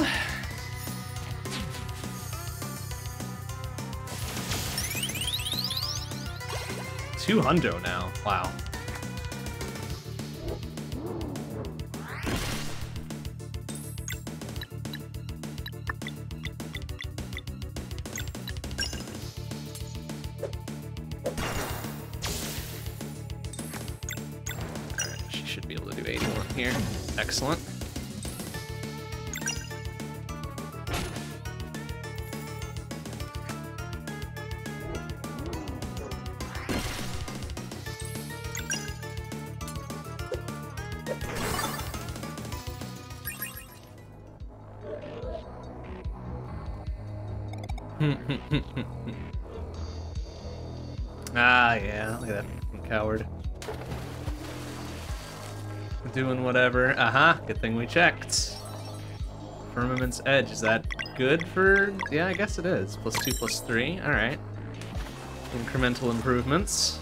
Two hundo now. Wow. (laughs) ah, yeah, look at that coward. Doing whatever. Uh-huh, good thing we checked. Firmament's Edge, is that good for... Yeah, I guess it is. Plus two, plus three, alright. Incremental improvements.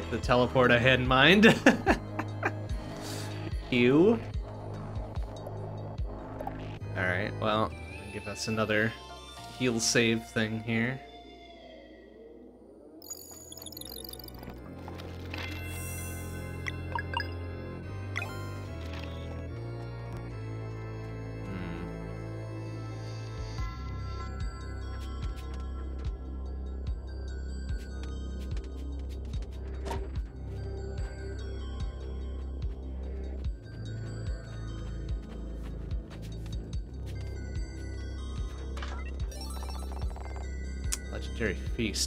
Quite the teleport I had in mind. (laughs) Ew. Alright, well, give us another heal save thing here.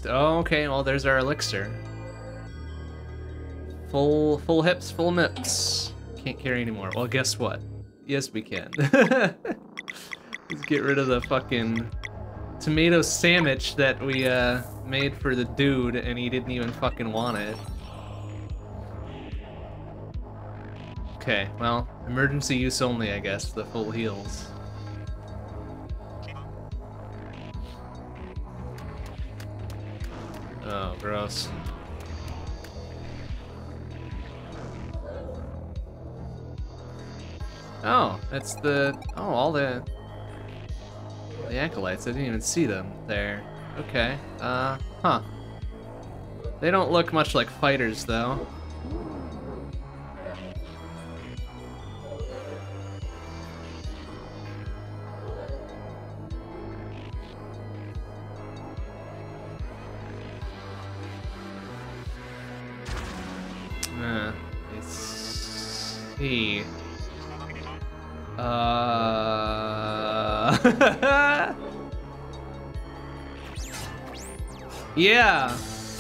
Oh, okay. Well, there's our elixir. Full, full hips, full mips. Can't carry anymore. Well, guess what? Yes, we can. (laughs) Let's get rid of the fucking tomato sandwich that we uh, made for the dude, and he didn't even fucking want it. Okay, well, emergency use only, I guess. The full heals. Oh. That's the... Oh, all the... The acolytes, I didn't even see them there. Okay, uh, huh. They don't look much like fighters, though.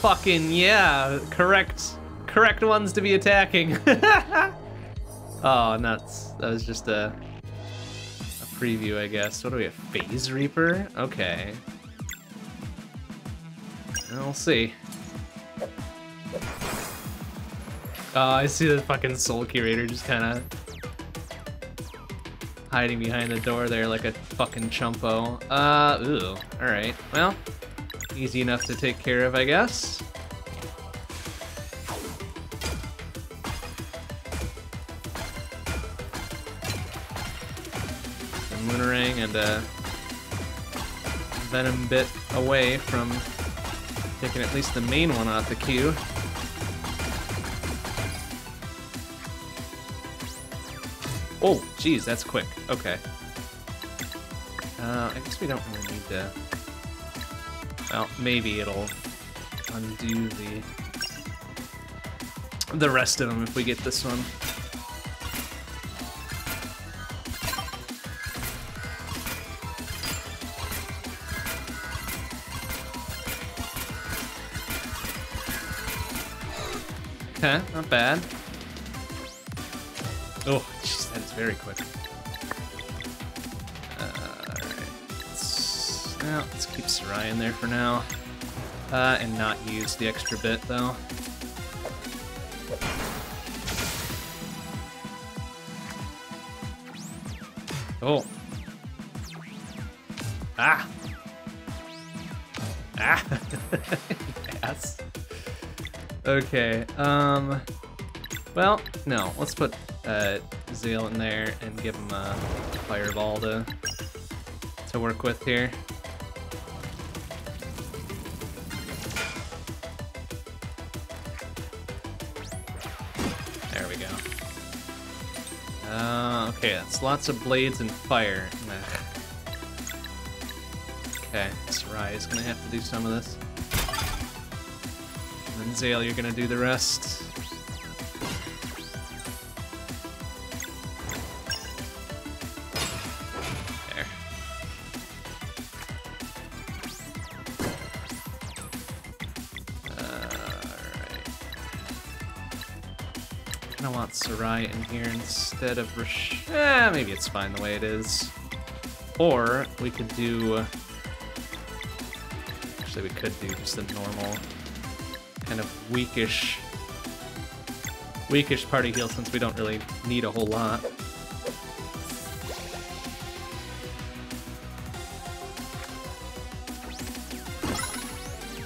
Fucking yeah. Correct. Correct ones to be attacking. (laughs) oh, nuts. That was just a, a preview, I guess. What do we have? Phase Reaper? Okay. We'll see. Oh, I see the fucking Soul Curator just kind of hiding behind the door there like a fucking chumpo. Uh, ooh. Alright, well, easy enough to take care of, I guess. A Moonerang and a Venom Bit away from taking at least the main one off the queue. Oh, geez, that's quick. Okay. Uh, I guess we don't really need to... Well, maybe it'll undo the... the rest of them if we get this one. Okay, not bad. Oh, jeez, that is very quick. In there for now. Uh, and not use the extra bit, though. Oh. Ah! Ah! (laughs) yes. Okay, um... Well, no, let's put uh, Zale in there and give him a fireball to, to work with here. Lots of blades and fire. Okay, Serai is gonna have to do some of this. And then Zale, you're gonna do the rest. In here instead of Rash. Eh, maybe it's fine the way it is. Or we could do. Actually, we could do just a normal, kind of weakish, weakish party heal since we don't really need a whole lot.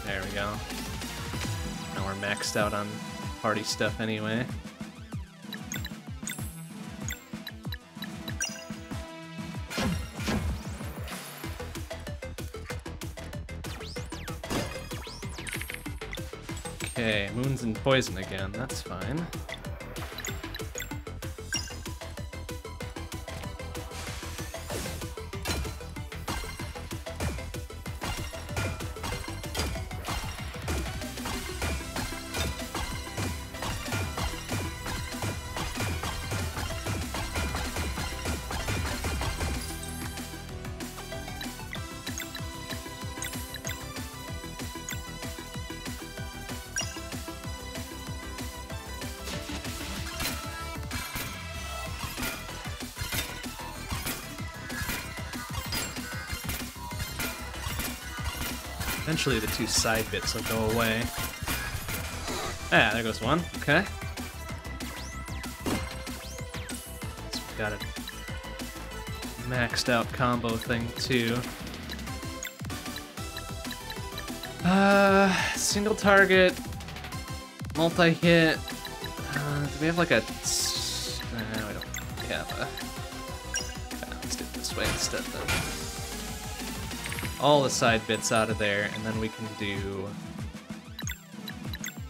There we go. Now we're maxed out on party stuff anyway. And poison again, that's fine. Two side bits will go away. Ah, there goes one. Okay. So we got a maxed out combo thing too. Uh, single target, multi-hit. Uh, do we have like a? Uh, we don't have a. Let's do it this way instead then all the side bits out of there, and then we can do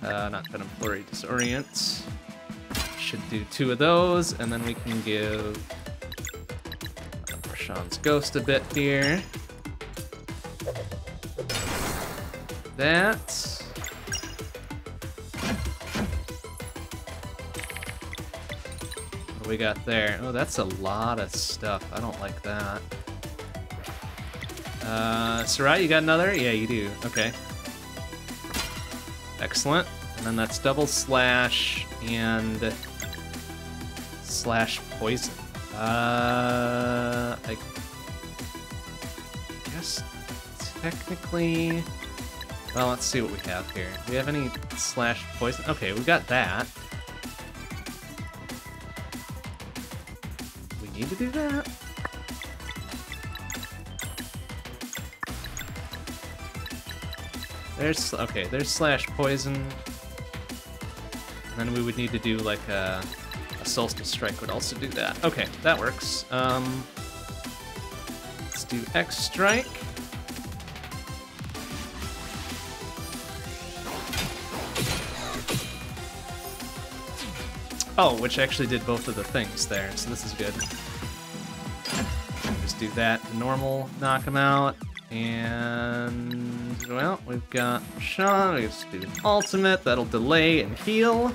uh, not Venom Flurry, Disorient. Should do two of those, and then we can give uh, Ghost a bit here. That. What do we got there? Oh, that's a lot of stuff. I don't like that. Uh, Serai, you got another? Yeah, you do. Okay. Excellent. And then that's double slash and slash poison. Uh, I guess technically. Well, let's see what we have here. Do we have any slash poison? Okay, we got that. We need to do that? There's okay. There's slash poison. And then we would need to do like a, a solstice strike would also do that. Okay, that works. Um, let's do X strike. Oh, which actually did both of the things there, so this is good. Just do that normal, knock him out. And, well, we've got Sean. We just do ultimate. That'll delay and heal.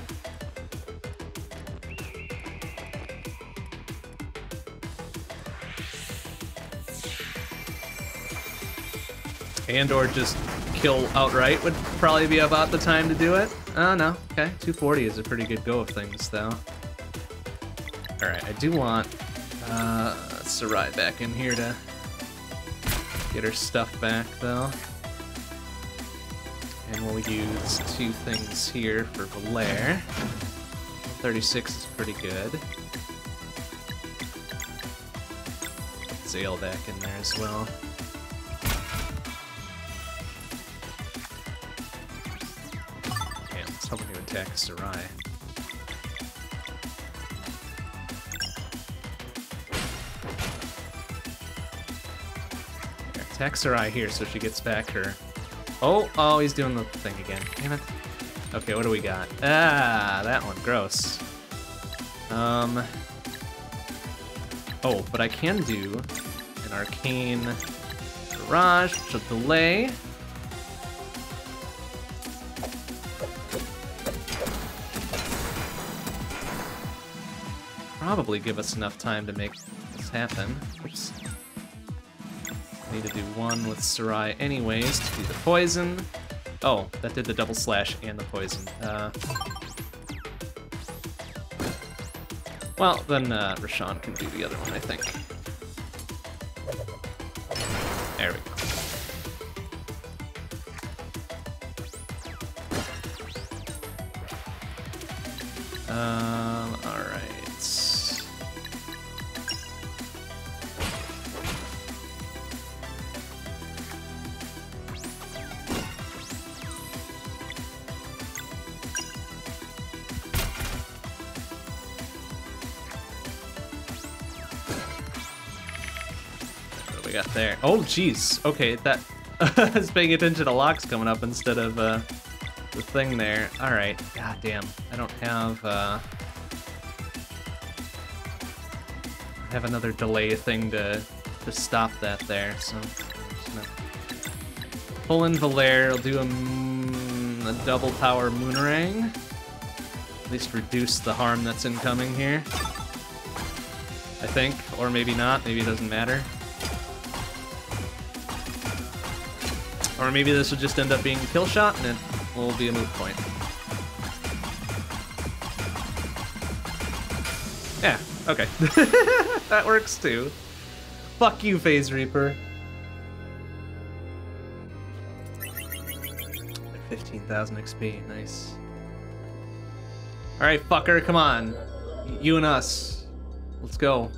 And or just kill outright would probably be about the time to do it. Oh, no. Okay, 240 is a pretty good go of things, though. Alright, I do want uh, Serai back in here to get her stuff back, though. And we'll use two things here for Valere. 36 is pretty good. Zale back in there as well. Damn, hoping to attack Serai. Here, Attack Serai here so she gets back her. Oh, oh, he's doing the thing again. Damn it. Okay, what do we got? Ah, that one, gross. Um. Oh, but I can do an arcane barrage, which will delay. Probably give us enough time to make this happen. Oops. Need to do one with Serai anyways to do the poison. Oh, that did the double slash and the poison. Uh, well, then uh, can do the other one, I think. There we go. Um, got there? Oh, jeez. Okay, that... (laughs) I was paying attention to locks coming up instead of uh, the thing there. All right. God damn. I don't have... Uh, I have another delay thing to, to stop that there, so... Pull in Valere, I'll do a, a double power Moonerang. At least reduce the harm that's incoming here. I think, or maybe not, maybe it doesn't matter. Or maybe this will just end up being a kill shot and it will be a move point. Yeah, okay. (laughs) that works too. Fuck you, Phase Reaper. 15,000 XP, nice. Alright, fucker, come on. You and us. Let's go.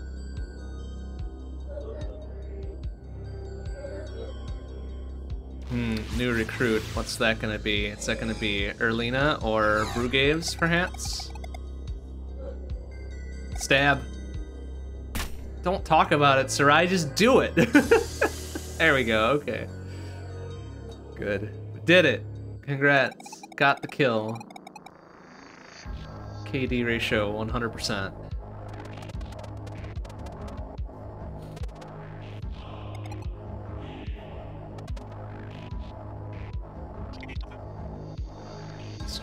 New recruit. What's that gonna be? Is that gonna be Erlina or Brugaves, perhaps? Stab. Don't talk about it, Serai, just do it! (laughs) there we go, okay. Good. Did it! Congrats. Got the kill. KD ratio 100%.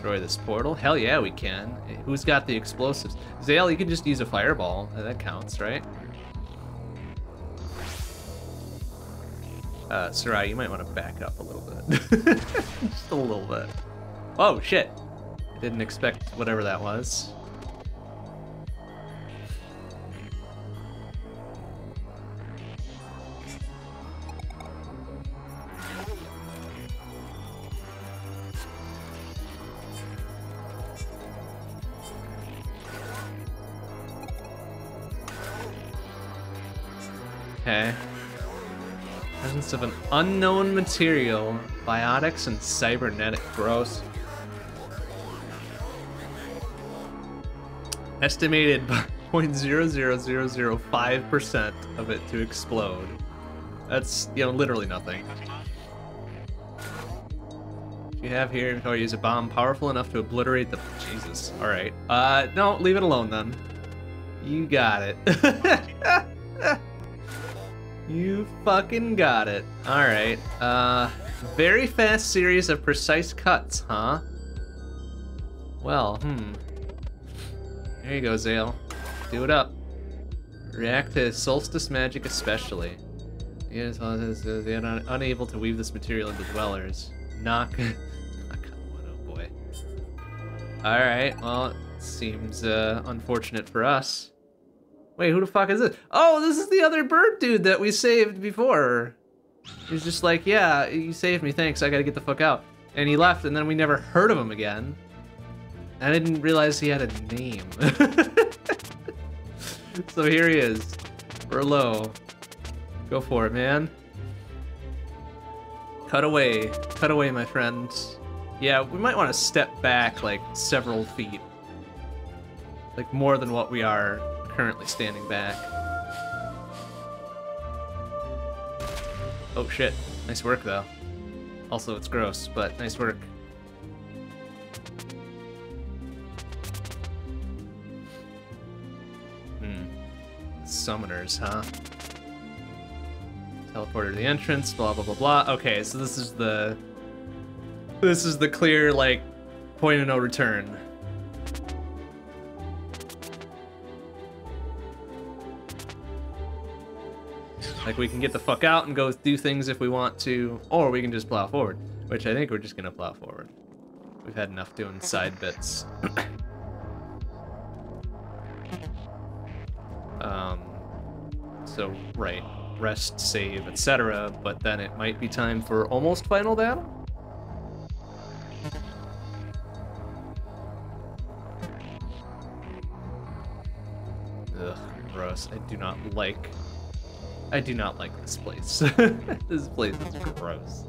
Destroy this portal? Hell yeah, we can. Who's got the explosives? Zale, you can just use a fireball. That counts, right? Uh, Serai, you might want to back up a little bit. (laughs) just a little bit. Oh, shit. I didn't expect whatever that was. Unknown material, biotics and cybernetic. Gross. Estimated 0.00005% (laughs) of it to explode. That's, you know, literally nothing. You have here, or use a bomb powerful enough to obliterate the... Jesus. Alright. Uh, no, leave it alone then. You got it. (laughs) you fucking got it. Alright. Uh, very fast series of precise cuts, huh? Well, hmm. There you go, Zale. Do it up. React to solstice magic especially. Yes, well, they are unable to weave this material into dwellers. Knock. (laughs) Oh boy. Alright, well, it seems uh, unfortunate for us. Wait, who the fuck is this? Oh, this is the other bird dude that we saved before. He's just like, yeah, you saved me, thanks, I gotta get the fuck out. And he left, and then we never heard of him again. I didn't realize he had a name. (laughs) so here he is. Berlo. Go for it, man. Cut away. Cut away, my friends. Yeah, we might want to step back like several feet. Like more than what we are currently standing back. Oh shit. Nice work though. Also, it's gross, but nice work. Hmm. Summoners, huh? Teleporter to the entrance, blah blah blah blah. Okay, so this is the this is the clear like point of no return. Like we can get the fuck out and go do things if we want to, or we can just plow forward, which I think we're just gonna plow forward. We've had enough doing side bits. (clears throat) um, so right, rest, save, etc. But then it might be time for almost final battle. Ugh, gross. I do not like I do not like this place. (laughs) this place is gross.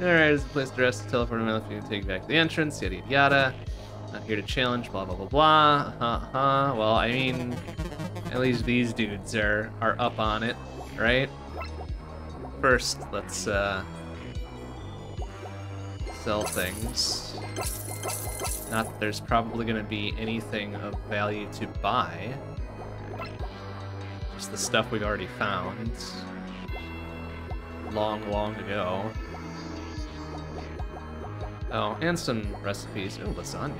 Alright, it's a place to rest, teleport him if you take back the entrance, yada yada yada. Not here to challenge, blah blah blah blah. Uh huh. Well, I mean, at least these dudes are are up on it, right? First, let's uh sell things. Not that there's probably gonna be anything of value to buy. The stuff we've already found. Long, long ago. Oh, and some recipes. Oh, lasagna.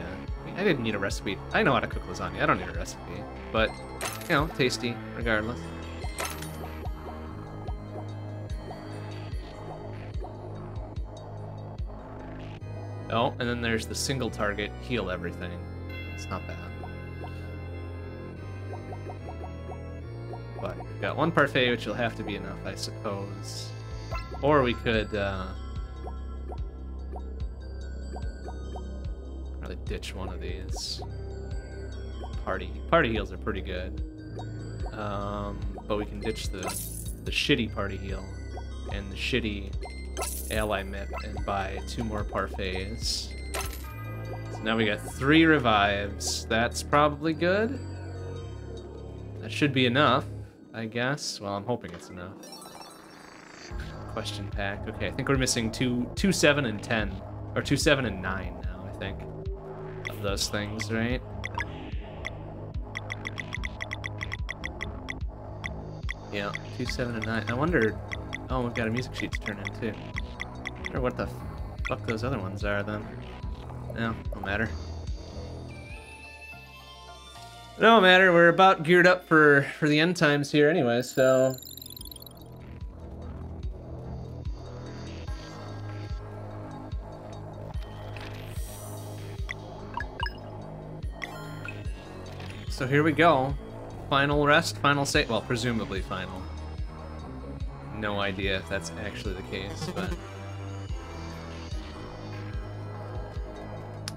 I didn't need a recipe. I know how to cook lasagna. I don't need a recipe. But, you know, tasty, regardless. Oh, and then there's the single target, heal everything. It's not bad. But we've got one parfait, which will have to be enough, I suppose. Or we could, uh... Probably ditch one of these. Party party heals are pretty good. Um, but we can ditch the, the shitty party heal and the shitty ally myth and buy two more parfaits. So now we got three revives. That's probably good. That should be enough. I guess. Well, I'm hoping it's enough. Question pack. Okay, I think we're missing two, two, seven, and ten, or two, seven, and nine now. I think of those things, right? Yeah, two, seven, and nine. I wonder. Oh, we've got a music sheet to turn in too. I wonder what the fuck those other ones are then. No, don't matter. No matter, we're about geared up for, for the end times here anyway, so... So here we go. Final rest, final save. Well, presumably final. No idea if that's actually the case, but...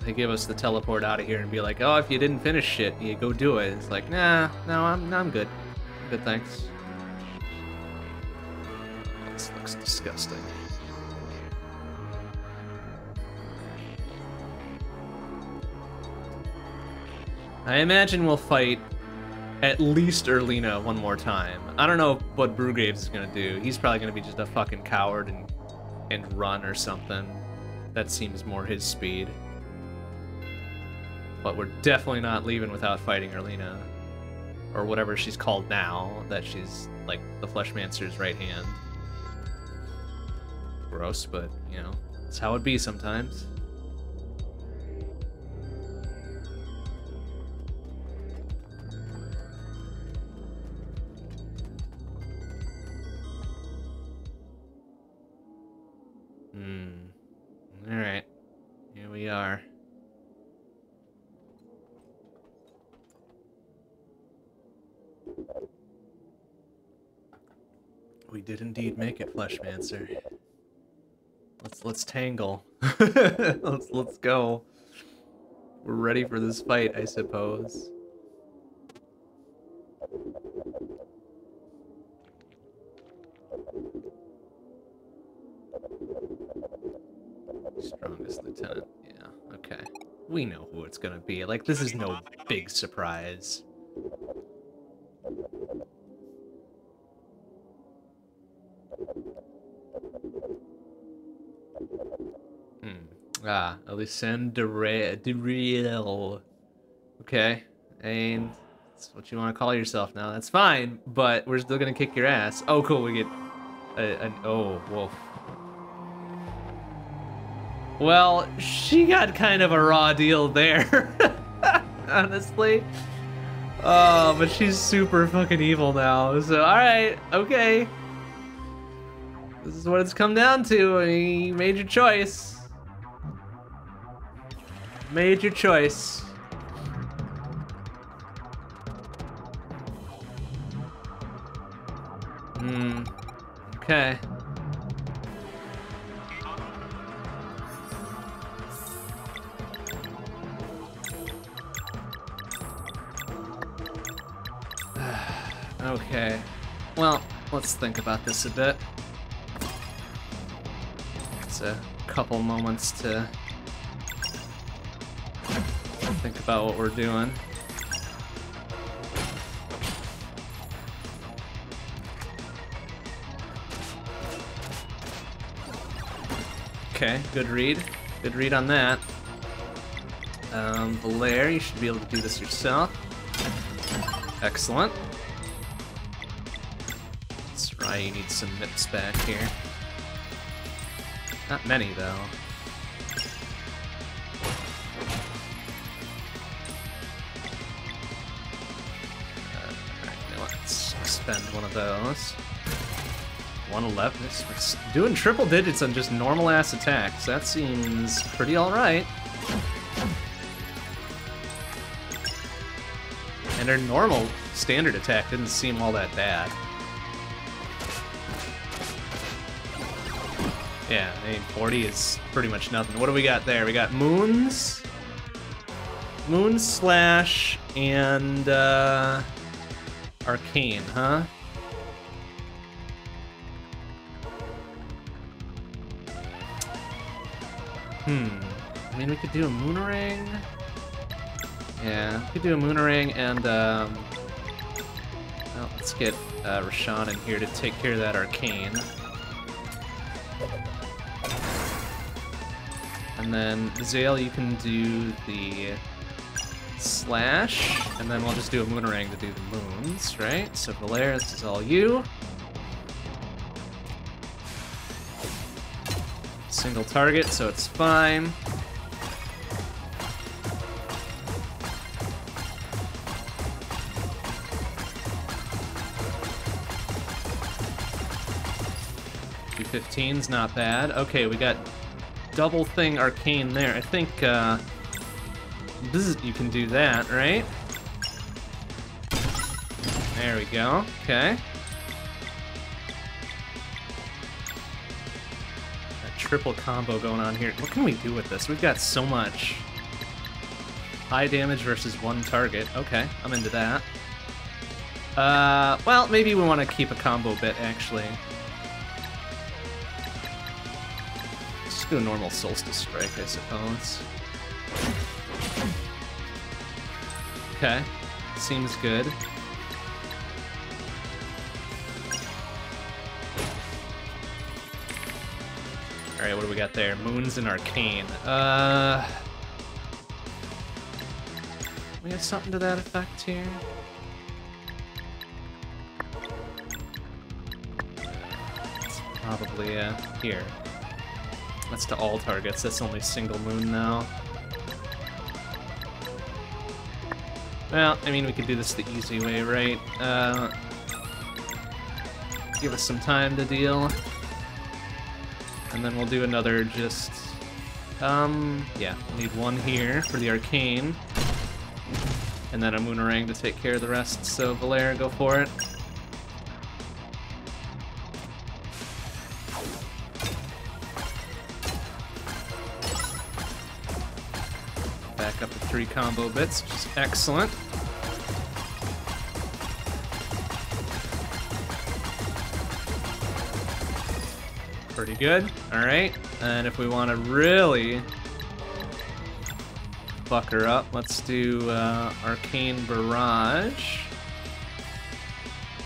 they give us the teleport out of here and be like, oh, if you didn't finish shit, you go do it. It's like, nah, no, I'm, I'm good. Good, thanks. This looks disgusting. I imagine we'll fight at least Erlina one more time. I don't know what Brugaves is gonna do. He's probably gonna be just a fucking coward and and run or something. That seems more his speed. But we're definitely not leaving without fighting Erlina. Or whatever she's called now, that she's like the Fleshmancer's right hand. Gross, but you know, it's how it be sometimes. Did indeed make it, Fleshmancer. Let's let's tangle. (laughs) let's let's go. We're ready for this fight, I suppose. Strongest lieutenant. Yeah, okay. We know who it's gonna be. Like, this is no big surprise. Ah, Alessandra Duriel. Okay. And that's what you want to call yourself now. That's fine, but we're still gonna kick your ass. Oh, cool. We get an oh wolf. Well, she got kind of a raw deal there, (laughs) honestly. Oh, but she's super fucking evil now. So, alright, okay. This is what it's come down to. You made your choice. Made your choice. Hmm. Okay. (sighs) Okay. Well, let's think about this a bit. It's a couple moments to think about what we're doing. Okay, good read. Good read on that. Um, Valere, you should be able to do this yourself. Excellent. Sorry you need some nips back here. Not many, though. Spend one of those. 111. We're doing triple digits on just normal ass attacks. That seems pretty alright. And our normal standard attack didn't seem all that bad. Yeah, mean, 40 is pretty much nothing. What do we got there? We got Moons, Moon Slash, and uh, Arcane, huh? Hmm. I mean, we could do a Moonerang. Yeah, we could do a Moonerang and, um... Well, let's get uh, in here to take care of that Arcane. And then, Zale, you can do the slash, and then we'll just do a Moonerang to do the moons, right? So Valere, this is all you. Single target, so it's fine. Two 15's not bad. Okay, we got double thing arcane there. I think uh, you can do that, right? There we go. Okay. That triple combo going on here. What can we do with this? We've got so much. High damage versus one target. Okay, I'm into that. Uh, well, maybe we want to keep a combo bit, actually. Just do a normal Solstice Strike, I suppose. Okay, seems good. Alright, what do we got there? Moons and Arcane. Uh... We have something to that effect here? It's probably, uh, here. That's to all targets, that's only single moon now. Well, I mean, we could do this the easy way, right? Uh, give us some time to deal. And then we'll do another just... Um, yeah, we need one here for the Arcane. And then a Moonerang to take care of the rest, so Valere, go for it. Three combo bits, which is excellent. Pretty good. Alright. And if we want to really fuck her up, let's do uh, Arcane Barrage.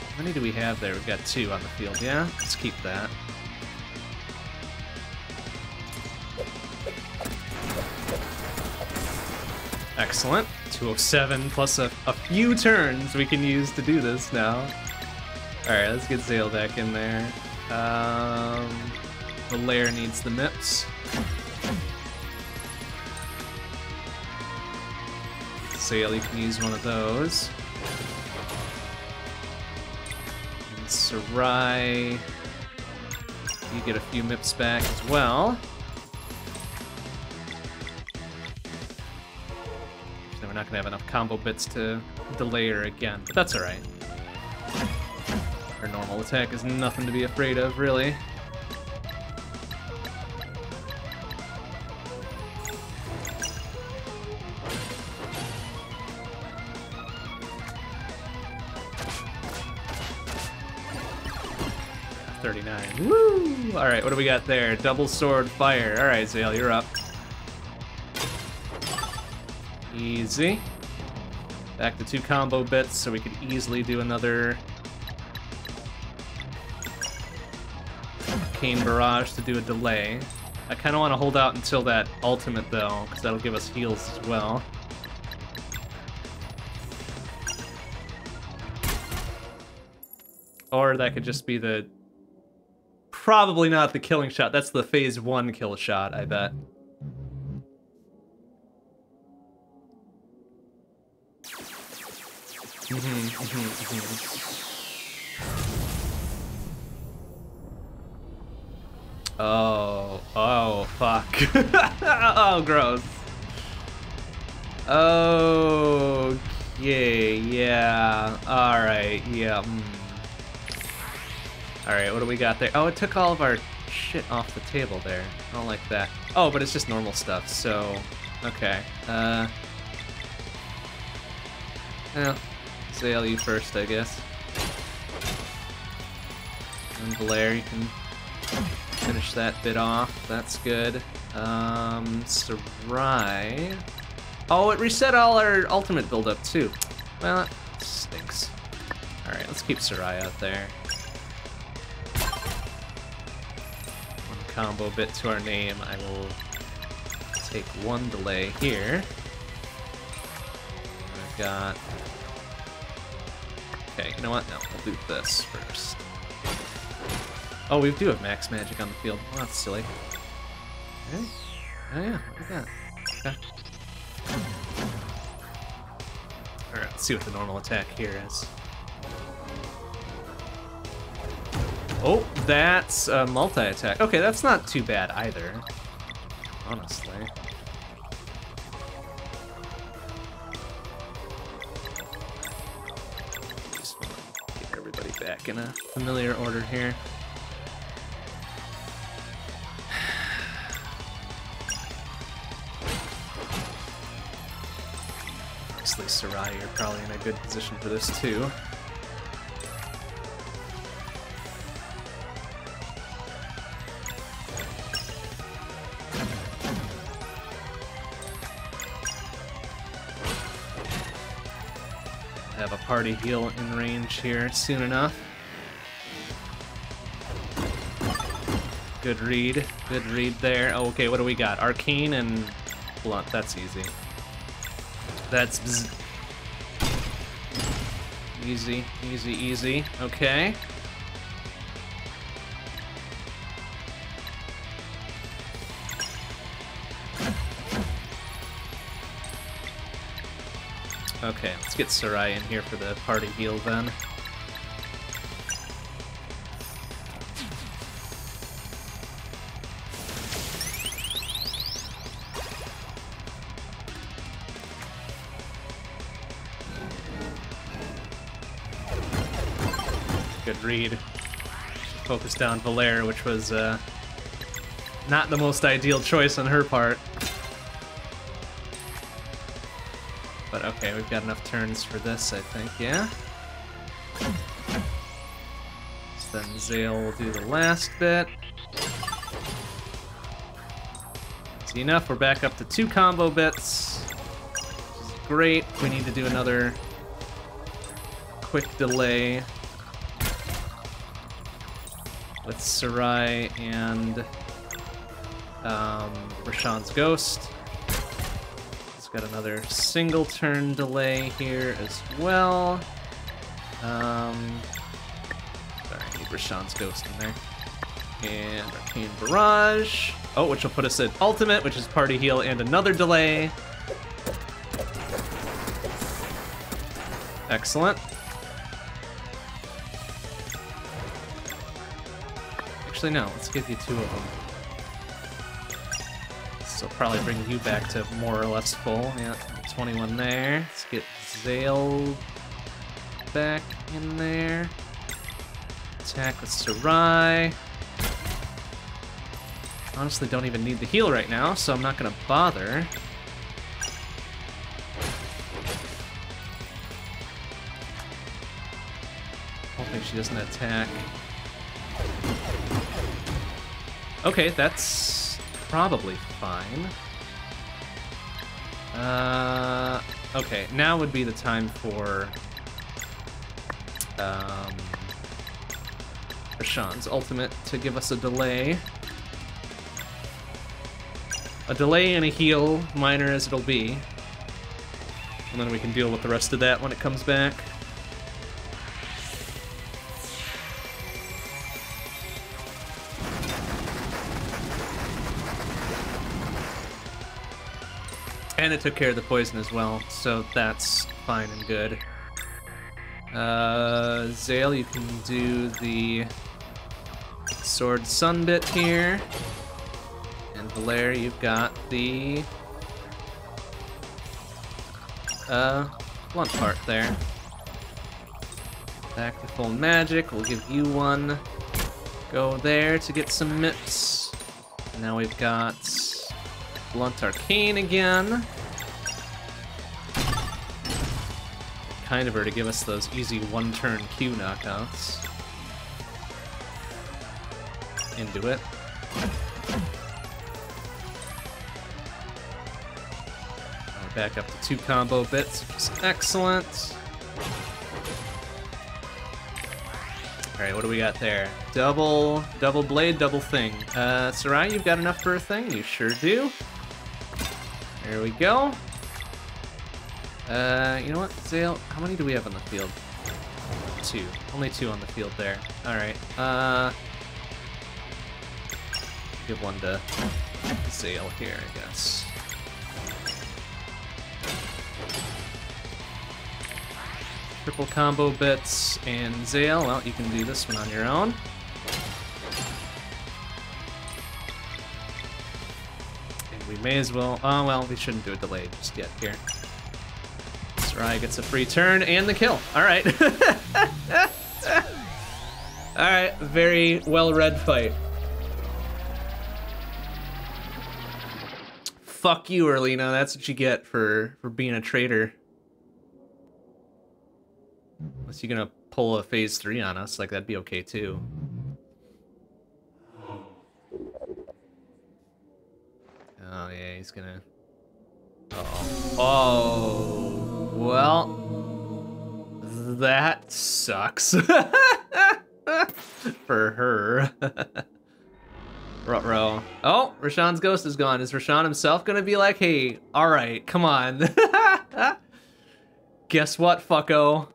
How many do we have there? We've got two on the field, yeah? Let's keep that. Excellent. 207 plus a, a few turns we can use to do this now. Alright, let's get Zale back in there. Um, the lair needs the MIPS. Zale, you can use one of those. And Serai, you get a few MIPS back as well. Not gonna have enough combo bits to delay her again, but that's alright. Her normal attack is nothing to be afraid of, really. Thirty-nine. Woo! All right, what do we got there? Double sword fire. All right, Zale, you're up. Easy. Back to two combo bits, so we could easily do another Cane Barrage to do a delay. I kind of want to hold out until that ultimate, though, because that'll give us heals as well. Or that could just be the... Probably not the killing shot. That's the phase one kill shot, I bet. Mhm, mhm, mhm. Oh, oh, fuck. (laughs) oh, gross. Oh, okay, yeah. Alright, yeah. Mm. Alright, what do we got there? Oh, it took all of our shit off the table there. I don't like that. Oh, but it's just normal stuff, so... Okay. Uh... Well, You first, I guess. And Valere, you can finish that bit off. That's good. Um, Serai... Oh, it reset all our ultimate buildup, too. Well, that stinks. Alright, let's keep Serai out there. One combo bit to our name. I will take one delay here. I've got Okay, you know what? No, we'll do this first. Oh, we do have max magic on the field. Well, that's silly. Okay. Oh yeah, look at that. Okay. Alright, let's see what the normal attack here is. Oh, that's a multi-attack. Okay, that's not too bad either, honestly. Back in a familiar order here. (sighs) Obviously, Serai, you're probably in a good position for this too. Party heal in range here soon enough. Good read. Good read there. Oh, okay, what do we got? Arcane and Blunt. That's easy. That's bzz. easy, easy, easy. Okay. Okay, let's get Serai in here for the party heal then. Good read. Focus down Valere, which was uh, not the most ideal choice on her part. Okay, we've got enough turns for this, I think, yeah? So then Zale will do the last bit. See enough, we're back up to two combo bits. Great. We need to do another quick delay with Serai and um, Resh'an's Ghost. Got another single turn delay here as well. Um, sorry, I need Ghost in there. And Arcane Barrage. Oh, which will put us at Ultimate, which is Party Heal and another delay. Excellent. Actually, no. Let's give you two of them. Probably bring you back to more or less full. Yeah, 21 there. Let's get Zale back in there. Attack with Serai. Honestly, don't even need the heal right now, so I'm not gonna bother. Hopefully she doesn't attack. Okay, that's probably fine. Uh, okay, now would be the time for um, Resh'an's ultimate to give us a delay. A delay and a heal, minor as it'll be. And then we can deal with the rest of that when it comes back. And it took care of the poison as well, so that's fine and good. Uh, Zale, you can do the Sword Sun bit here. And Valere, you've got the uh, blunt part there. Back to full magic, we'll give you one. Go there to get some mips. Now we've got Blunt Arcane again. Kind of her to give us those easy one-turn Q knockouts. Into it. Back up to two combo bits, which is excellent. Alright, what do we got there? Double, double blade, double thing. Uh, Serai, you've got enough for a thing? You sure do. There we go. Uh, you know what, Zale? How many do we have on the field? Two. Only two on the field there. Alright, uh... Give one to Zale here, I guess. Triple combo bits and Zale. Well, you can do this one on your own. And we may as well... Oh, well, we shouldn't do a delay just yet here. Serai gets a free turn and the kill. All right. (laughs) All right, very well-read fight. Fuck you, Erlina. That's what you get for, for being a traitor. Unless you're gonna pull a phase three on us, like that'd be okay too. Oh yeah, he's gonna. Uh oh. Oh well. that sucks. (laughs) For her. (laughs) Ruh-roh. Oh, Resh'an's ghost is gone. Is Resh'an himself gonna be like, hey, alright, come on. (laughs) Guess what, fucko?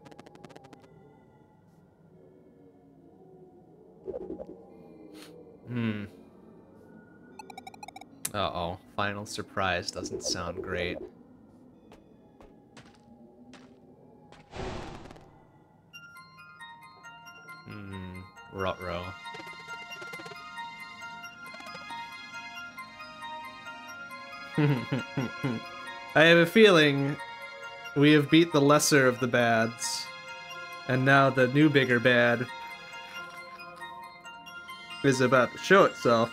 Hmm. Uh-oh. Final surprise doesn't sound great. Hmm. Ruh-roh. (laughs) I have a feeling we have beat the lesser of the bads. And now the new bigger bad is about to show itself.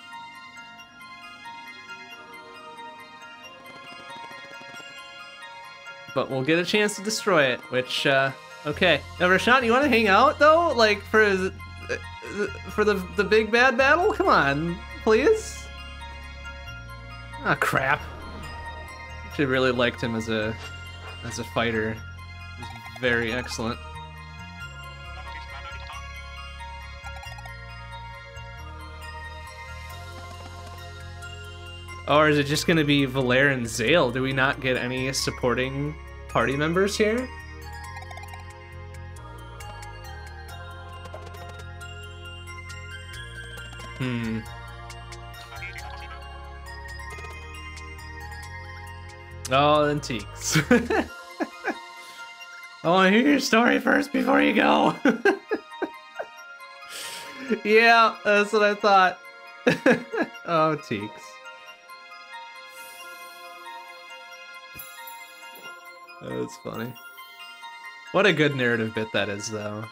But we'll get a chance to destroy it, which, uh, okay. Now, Resh'an, you want to hang out, though? Like, for, for the, the big bad battle? Come on, please? Ah, crap. Actually really liked him as a, as a fighter. He's very excellent. Or is it just gonna be Valere and Zale? Do we not get any supporting party members here? Hmm. Oh, antiques. (laughs) I want to hear your story first before you go. (laughs) yeah, that's what I thought. (laughs) oh, Teaks. That's funny. What a good narrative bit that is, though.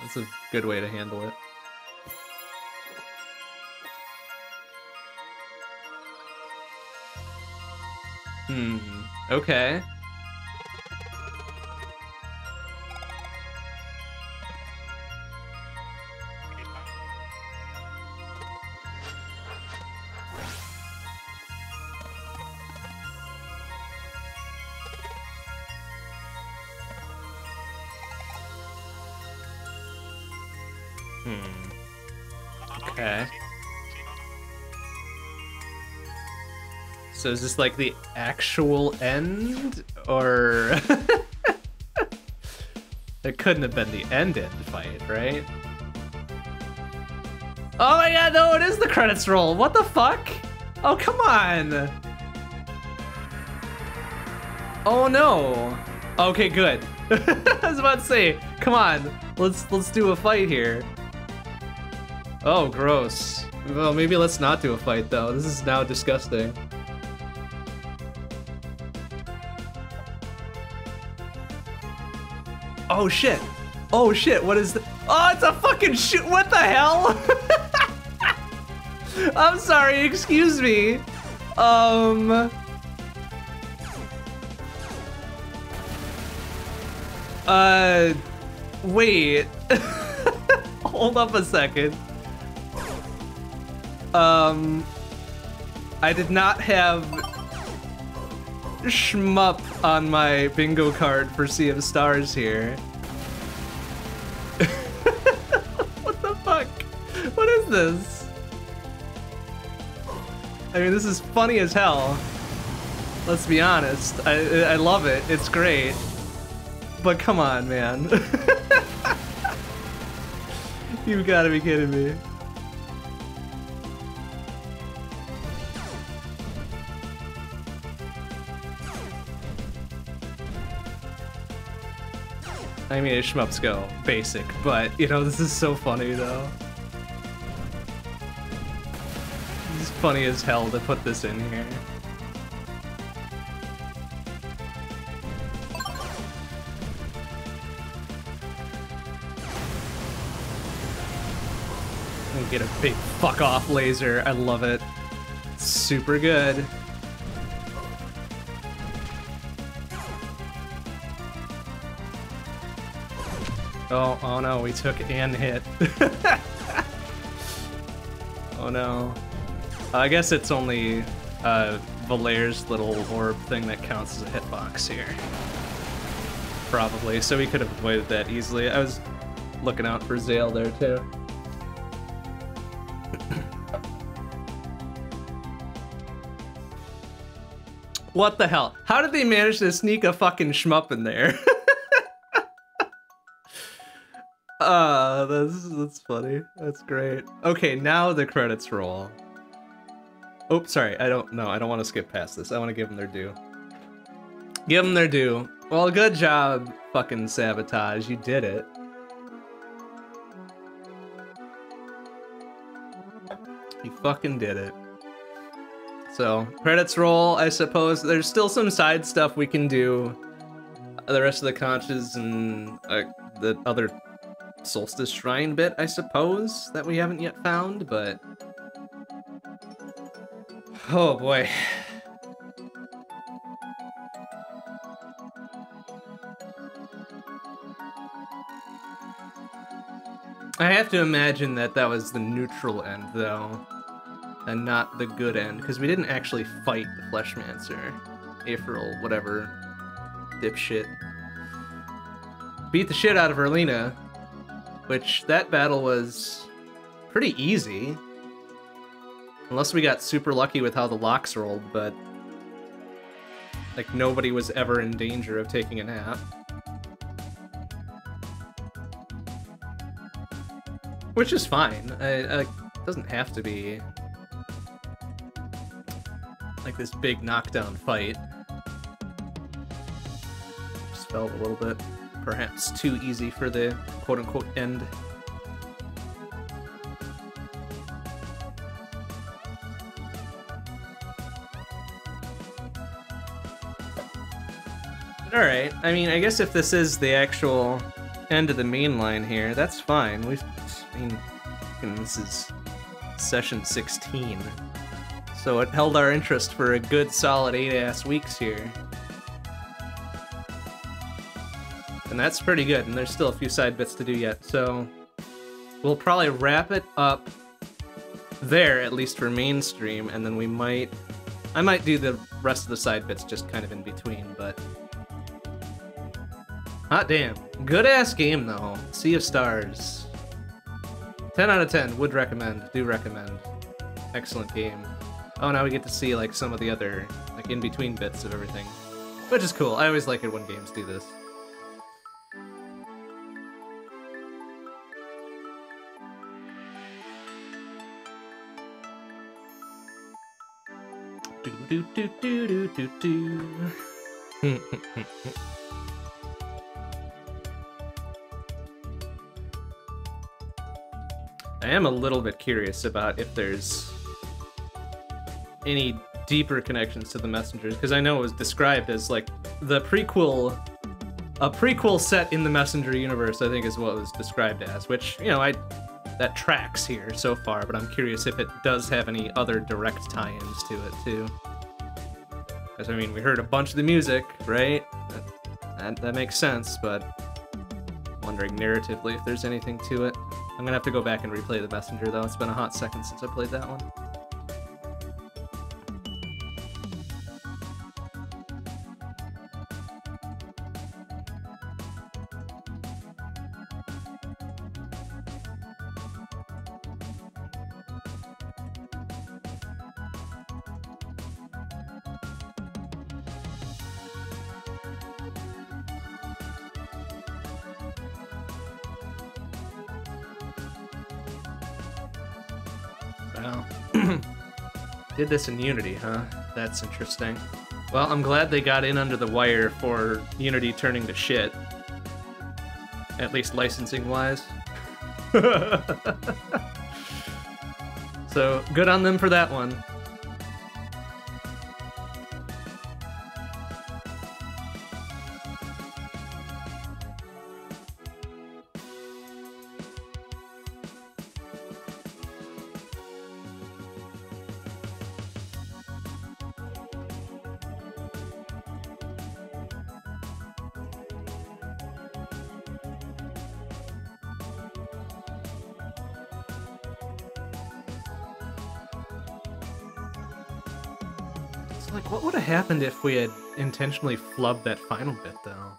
That's a good way to handle it. Hmm. Okay. Hmm. Okay. So is this like the actual end? Or... (laughs) it couldn't have been the end-end fight, right? Oh my god, no, it is the credits roll. What the fuck? Oh, come on. Oh no. Okay, good. (laughs) I was about to say, come on, let's let's do a fight here. Oh, gross. Well, maybe let's not do a fight though. This is now disgusting. Oh shit. Oh shit, what is the- Oh, it's a fucking shoot! What the hell? (laughs) I'm sorry, excuse me. Um... Uh... Wait. (laughs) Hold up a second. Um... I did not have shmup on my bingo card for Sea of Stars here. This? I mean, this is funny as hell. Let's be honest. I, I love it. It's great. But come on, man. (laughs) You've got to be kidding me. I mean, shmups go basic, but, you know, this is so funny, though. Funny as hell to put this in here. And get a big fuck off laser. I love it. Super good. Oh, oh no, we took an hit. (laughs) oh no. I guess it's only uh, little orb thing that counts as a hitbox here. probably, so we could have avoided that easily. I was looking out for Zale there too. (coughs) what the hell? How did they manage to sneak a fucking shmup in there? (laughs) Ah, uh, that's that's funny. That's great. Okay, now the credits roll. Oh, sorry. I don't know. I don't want to skip past this. I want to give them their due. Give them their due. Well, good job, fucking sabotage. You did it. You fucking did it. So, credits roll, I suppose. There's still some side stuff we can do. The rest of the conches and uh, the other Solstice Shrine bit, I suppose, that we haven't yet found, but... Oh boy. I have to imagine that that was the neutral end, though, and not the good end, because we didn't actually fight the Fleshmancer. April, whatever, dipshit. Beat the shit out of Erlina, which that battle was pretty easy. Unless we got super lucky with how the locks rolled, but like nobody was ever in danger of taking a nap. Which is fine. it doesn't have to be like this big knockdown fight. Just felt a little bit perhaps too easy for the quote-unquote end. I mean, I guess if this is the actual end of the main line here, that's fine. We've, I mean, this is session 16. So it held our interest for a good solid 8-ass weeks here. And that's pretty good, and there's still a few side bits to do yet, so we'll probably wrap it up there, at least for mainstream, and then we might... I might do the rest of the side bits just kind of in between, but... Hot damn. Good-ass game, though. Sea of Stars. 10 out of 10. Would recommend. Do recommend. Excellent game. Oh, now we get to see, like, some of the other, like, in-between bits of everything. Which is cool. I always like it when games do this. do do do do do do. (laughs) I am a little bit curious about if there's any deeper connections to the messengers because I know it was described as like the prequel a prequel set in the messenger universe I think is what it was described as which you know I that tracks here so far but I'm curious if it does have any other direct tie-ins to it too because, I mean, we heard a bunch of the music, right? That, that, that makes sense, but wondering narratively if there's anything to it. I'm gonna have to go back and replay the messenger, though. It's been a hot second since I played that one. Did this in Unity, huh? That's interesting. Well, I'm glad they got in under the wire for Unity turning to shit. At least licensing-wise. (laughs) so, good on them for that one. Like, what would have happened if we had intentionally flubbed that final bit, though?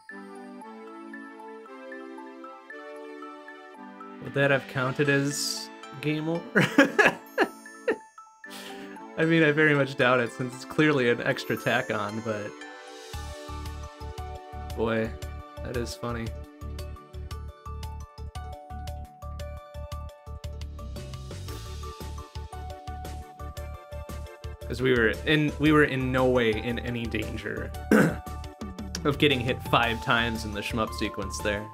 Would that have counted as game over? (laughs) I mean, I very much doubt it, since it's clearly an extra tack on, but... Boy, that is funny. Because we were in we were in no way in any danger (clears throat) of getting hit five times in the shmup sequence there.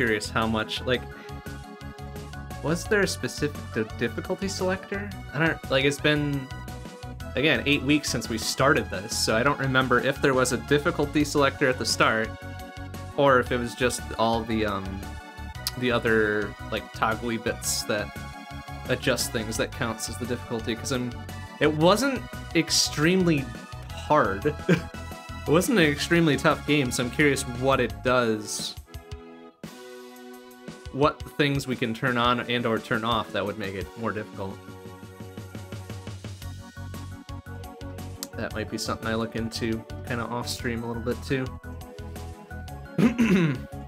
Curious how much, like, was there a specific difficulty selector? I don't, like, it's been, again, eight weeks since we started this, so I don't remember if there was a difficulty selector at the start, or if it was just all the, um, the other, like, toggly bits that adjust things that counts as the difficulty, because I'm, it wasn't extremely hard. (laughs) it wasn't an extremely tough game, so I'm curious what it does what things we can turn on and or turn off that would make it more difficult. That might be something I look into kind of off stream a little bit too. (clears throat)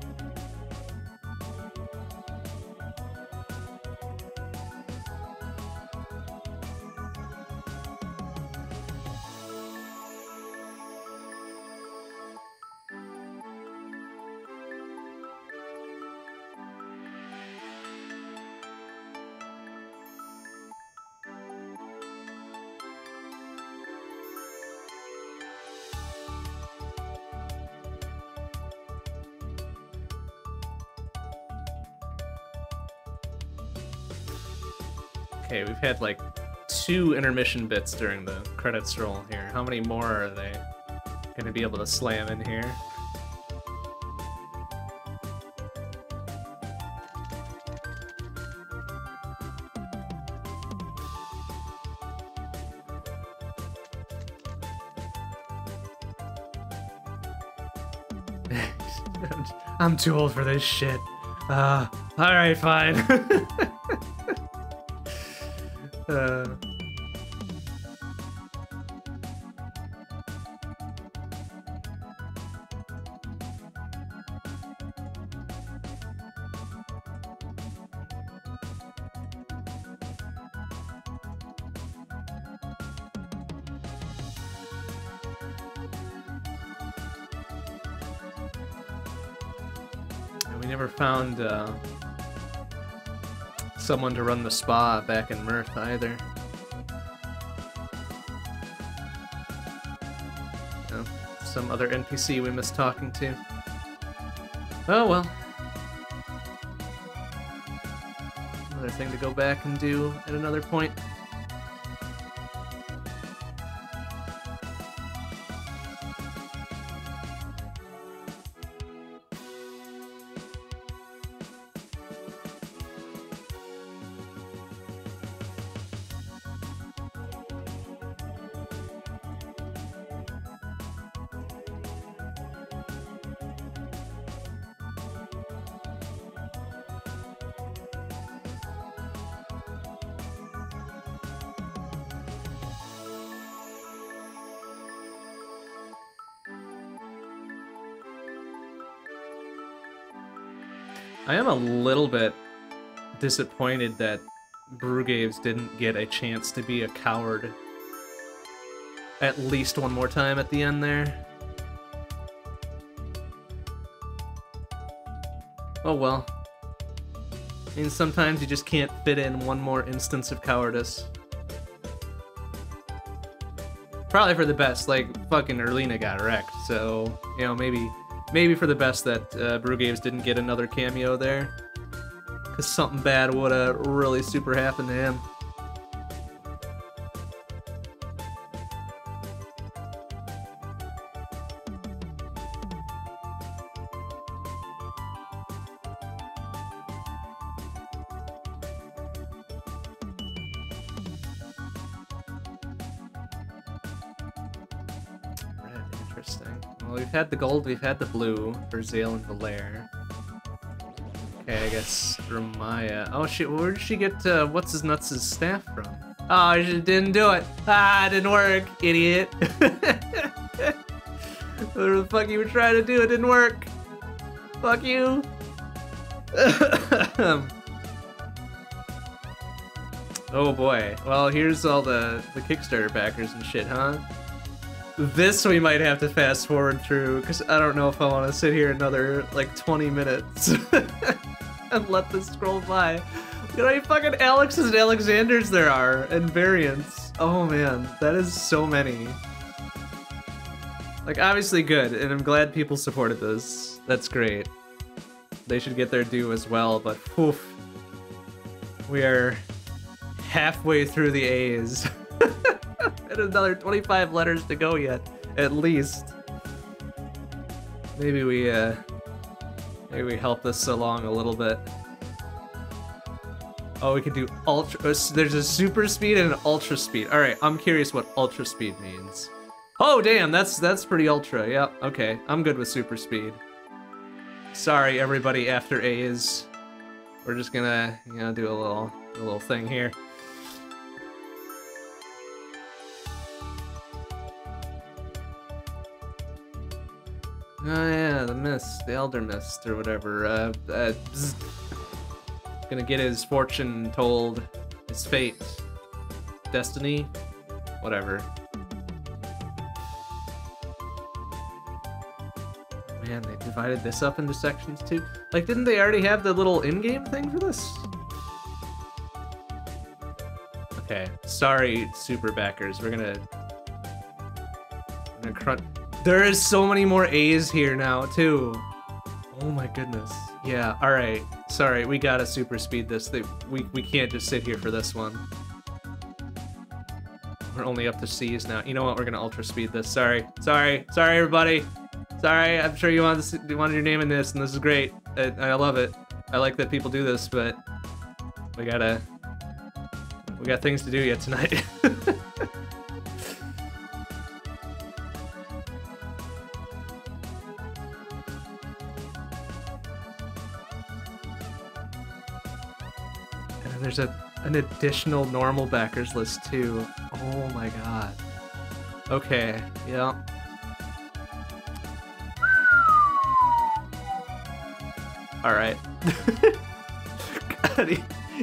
intermission bits during the credits roll here. How many more are they gonna be able to slam in here? (laughs) I'm too old for this shit. Uh, alright, fine. (laughs) Uh... found uh, someone to run the spa back in Mirth either. No, some other NPC we missed talking to. Oh well. Another thing to go back and do at another point. Little bit disappointed that Brugaves didn't get a chance to be a coward at least one more time at the end there. Oh well. I mean, sometimes you just can't fit in one more instance of cowardice. Probably for the best, like, fucking Erlina got wrecked, so, you know, maybe maybe for the best that uh, Brugaves didn't get another cameo there. Cause something bad would've really super happened to him. Interesting. Well, we've had the gold, we've had the blue for Zale and Valere. Okay, I guess Romaya. Oh shit, where did she get uh, what's his nuts' staff from? Oh, she didn't do it. Ah, it didn't work, idiot. (laughs) Whatever the fuck you were trying to do, it didn't work. Fuck you. (coughs) oh boy. Well, here's all the, the Kickstarter backers and shit, huh? This we might have to fast forward through, because I don't know if I want to sit here another, like, 20 minutes (laughs) (laughs) and let this scroll by. Look at how many fucking Alexes and Alexanders there are, and variants. Oh man, that is so many. Like, obviously good, and I'm glad people supported this. That's great. They should get their due as well, but oof. We are halfway through the A's. (laughs) and another 25 letters to go yet, at least. Maybe we, uh, maybe we help this along a little bit. Oh, we could do ultra, uh, there's a super speed and an ultra speed. All right, I'm curious what ultra speed means. Oh, damn, that's, that's pretty ultra. Yep, okay, I'm good with super speed. Sorry, everybody after A's. We're just gonna, you know, do a little, a little thing here. Oh yeah, the mist, the elder mist or whatever. Uh, uh gonna get his fortune told, his fate, destiny, whatever. Man, they divided this up into sections too. Like, didn't they already have the little in-game thing for this? Okay, sorry, super backers. We're gonna, I'm gonna crunch. There is so many more A's here now, too. Oh my goodness. Yeah, alright. Sorry, we gotta super speed this. We, we can't just sit here for this one. We're only up to C's now. You know what? We're gonna ultra speed this. Sorry. Sorry. Sorry, everybody. Sorry. I'm sure you wanted, you wanted your name in this, and this is great. I, I love it. I like that people do this, but we gotta... We got things to do yet tonight. (laughs) there's a an additional normal backers list too. Oh my god. Okay, yeah. Alright. (laughs)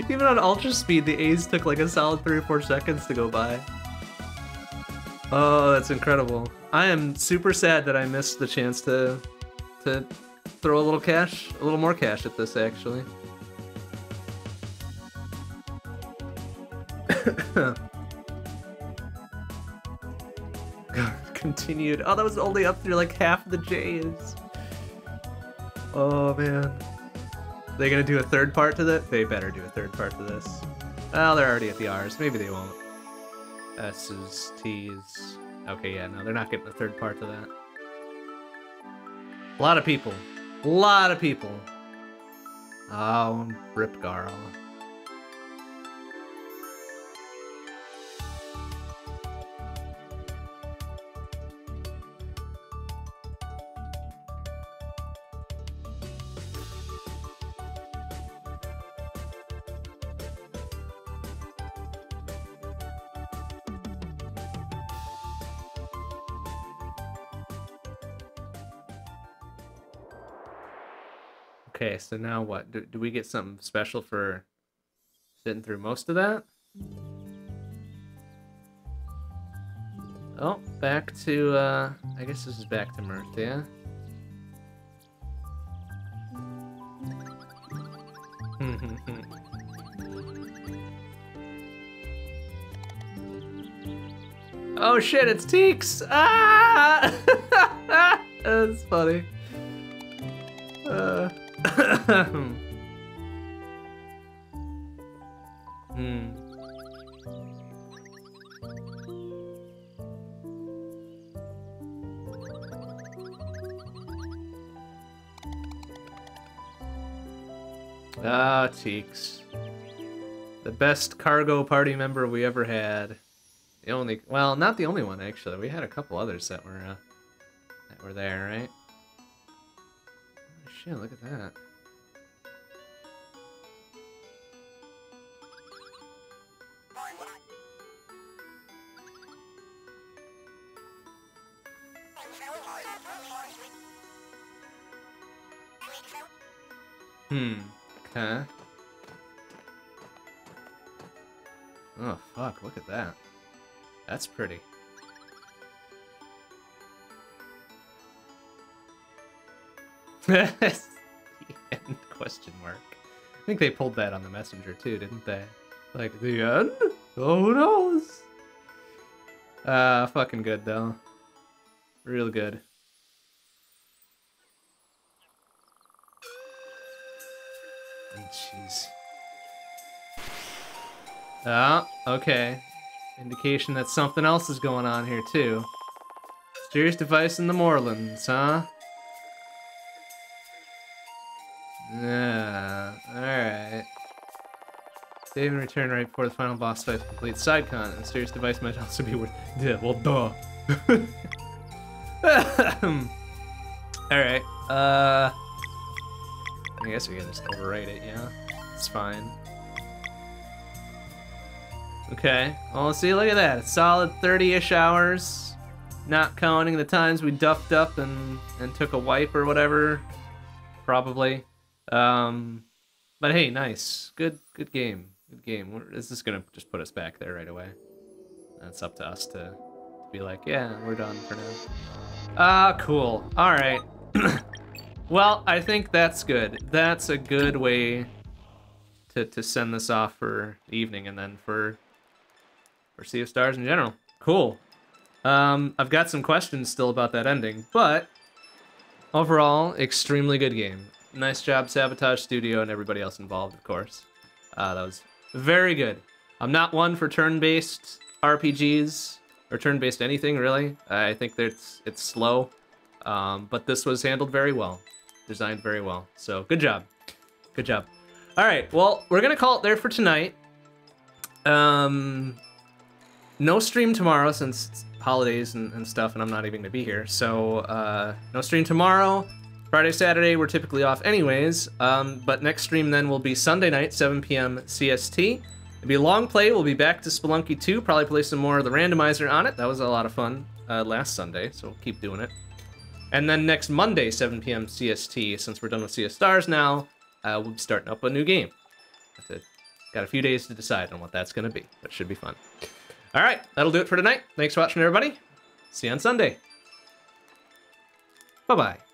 Even on ultra speed, the A's took like a solid three or four seconds to go by. Oh, that's incredible. I am super sad that I missed the chance to to throw a little cash, a little more cash at this actually. (laughs) Continued. Oh, that was only up through like half the J's. Oh man. They gonna do a third part to that? They better do a third part to this. Well, they're already at the R's. Maybe they won't. S's, T's. Okay, yeah, no, they're not getting a third part to that. A lot of people. A lot of people. Oh, Rip Garl. Okay, so now what? Do, do we get something special for sitting through most of that? Oh, back to, uh, I guess this is back to Mirth, yeah? (laughs) oh shit, it's Teaks! Ah! (laughs) That's funny. Uh. Hmm. Ah, Teaks. The best cargo party member we ever had. The only, well, not the only one actually. We had a couple others that were uh, that were there, right? Shit, look at that. Hmm. Okay. Oh, fuck, look at that. That's pretty. Question mark. I think they pulled that on the messenger too, didn't they? Like, the end? Oh, who knows? Uh, fucking good though. Real good. Jeez. Ah, okay. Indication that something else is going on here, too. Mysterious device in the moorlands, huh? Yeah, alright. Save and return right before the final boss fight complete. Side con, A mysterious device might also be worth... (laughs) Yeah, well, duh. (laughs) alright, uh... I guess we can just overwrite it, yeah? It's fine. Okay, well, see, look at that. A solid 30-ish hours, not counting the times we duffed up and, and took a wipe or whatever, probably. Um, but hey, nice. Good good game. Good game. We're, is this going to just put us back there right away? That's up to us to, to be like, yeah, we're done for now. Ah, cool. All right. (clears throat) Well, I think that's good. That's a good way to, to send this off for evening and then for for Sea of Stars in general. Cool. Um, I've got some questions still about that ending, but overall, extremely good game. Nice job, Sabotage Studio, and everybody else involved, of course. Uh, that was very good. I'm not one for turn-based RPGs or turn-based anything really. I think that it's it's slow, um, but this was handled very well designed very well. So good job. Good job. All right, well, we're going to call it there for tonight. Um, no stream tomorrow since holidays and, and stuff, and I'm not even to be here. So uh, no stream tomorrow. Friday, Saturday, we're typically off anyways. Um, but next stream then will be Sunday night, 7 p.m. CST. It'll be a long play. We'll be back to Spelunky 2. Probably play some more of the randomizer on it. That was a lot of fun uh, last Sunday, so we'll keep doing it. And then next Monday, 7 p.m. CST, since we're done with Sea of Stars now, uh, we'll be starting up a new game. got a few days to decide on what that's going to be, but should be fun. All right, that'll do it for tonight. Thanks for watching, everybody. See you on Sunday. Bye-bye.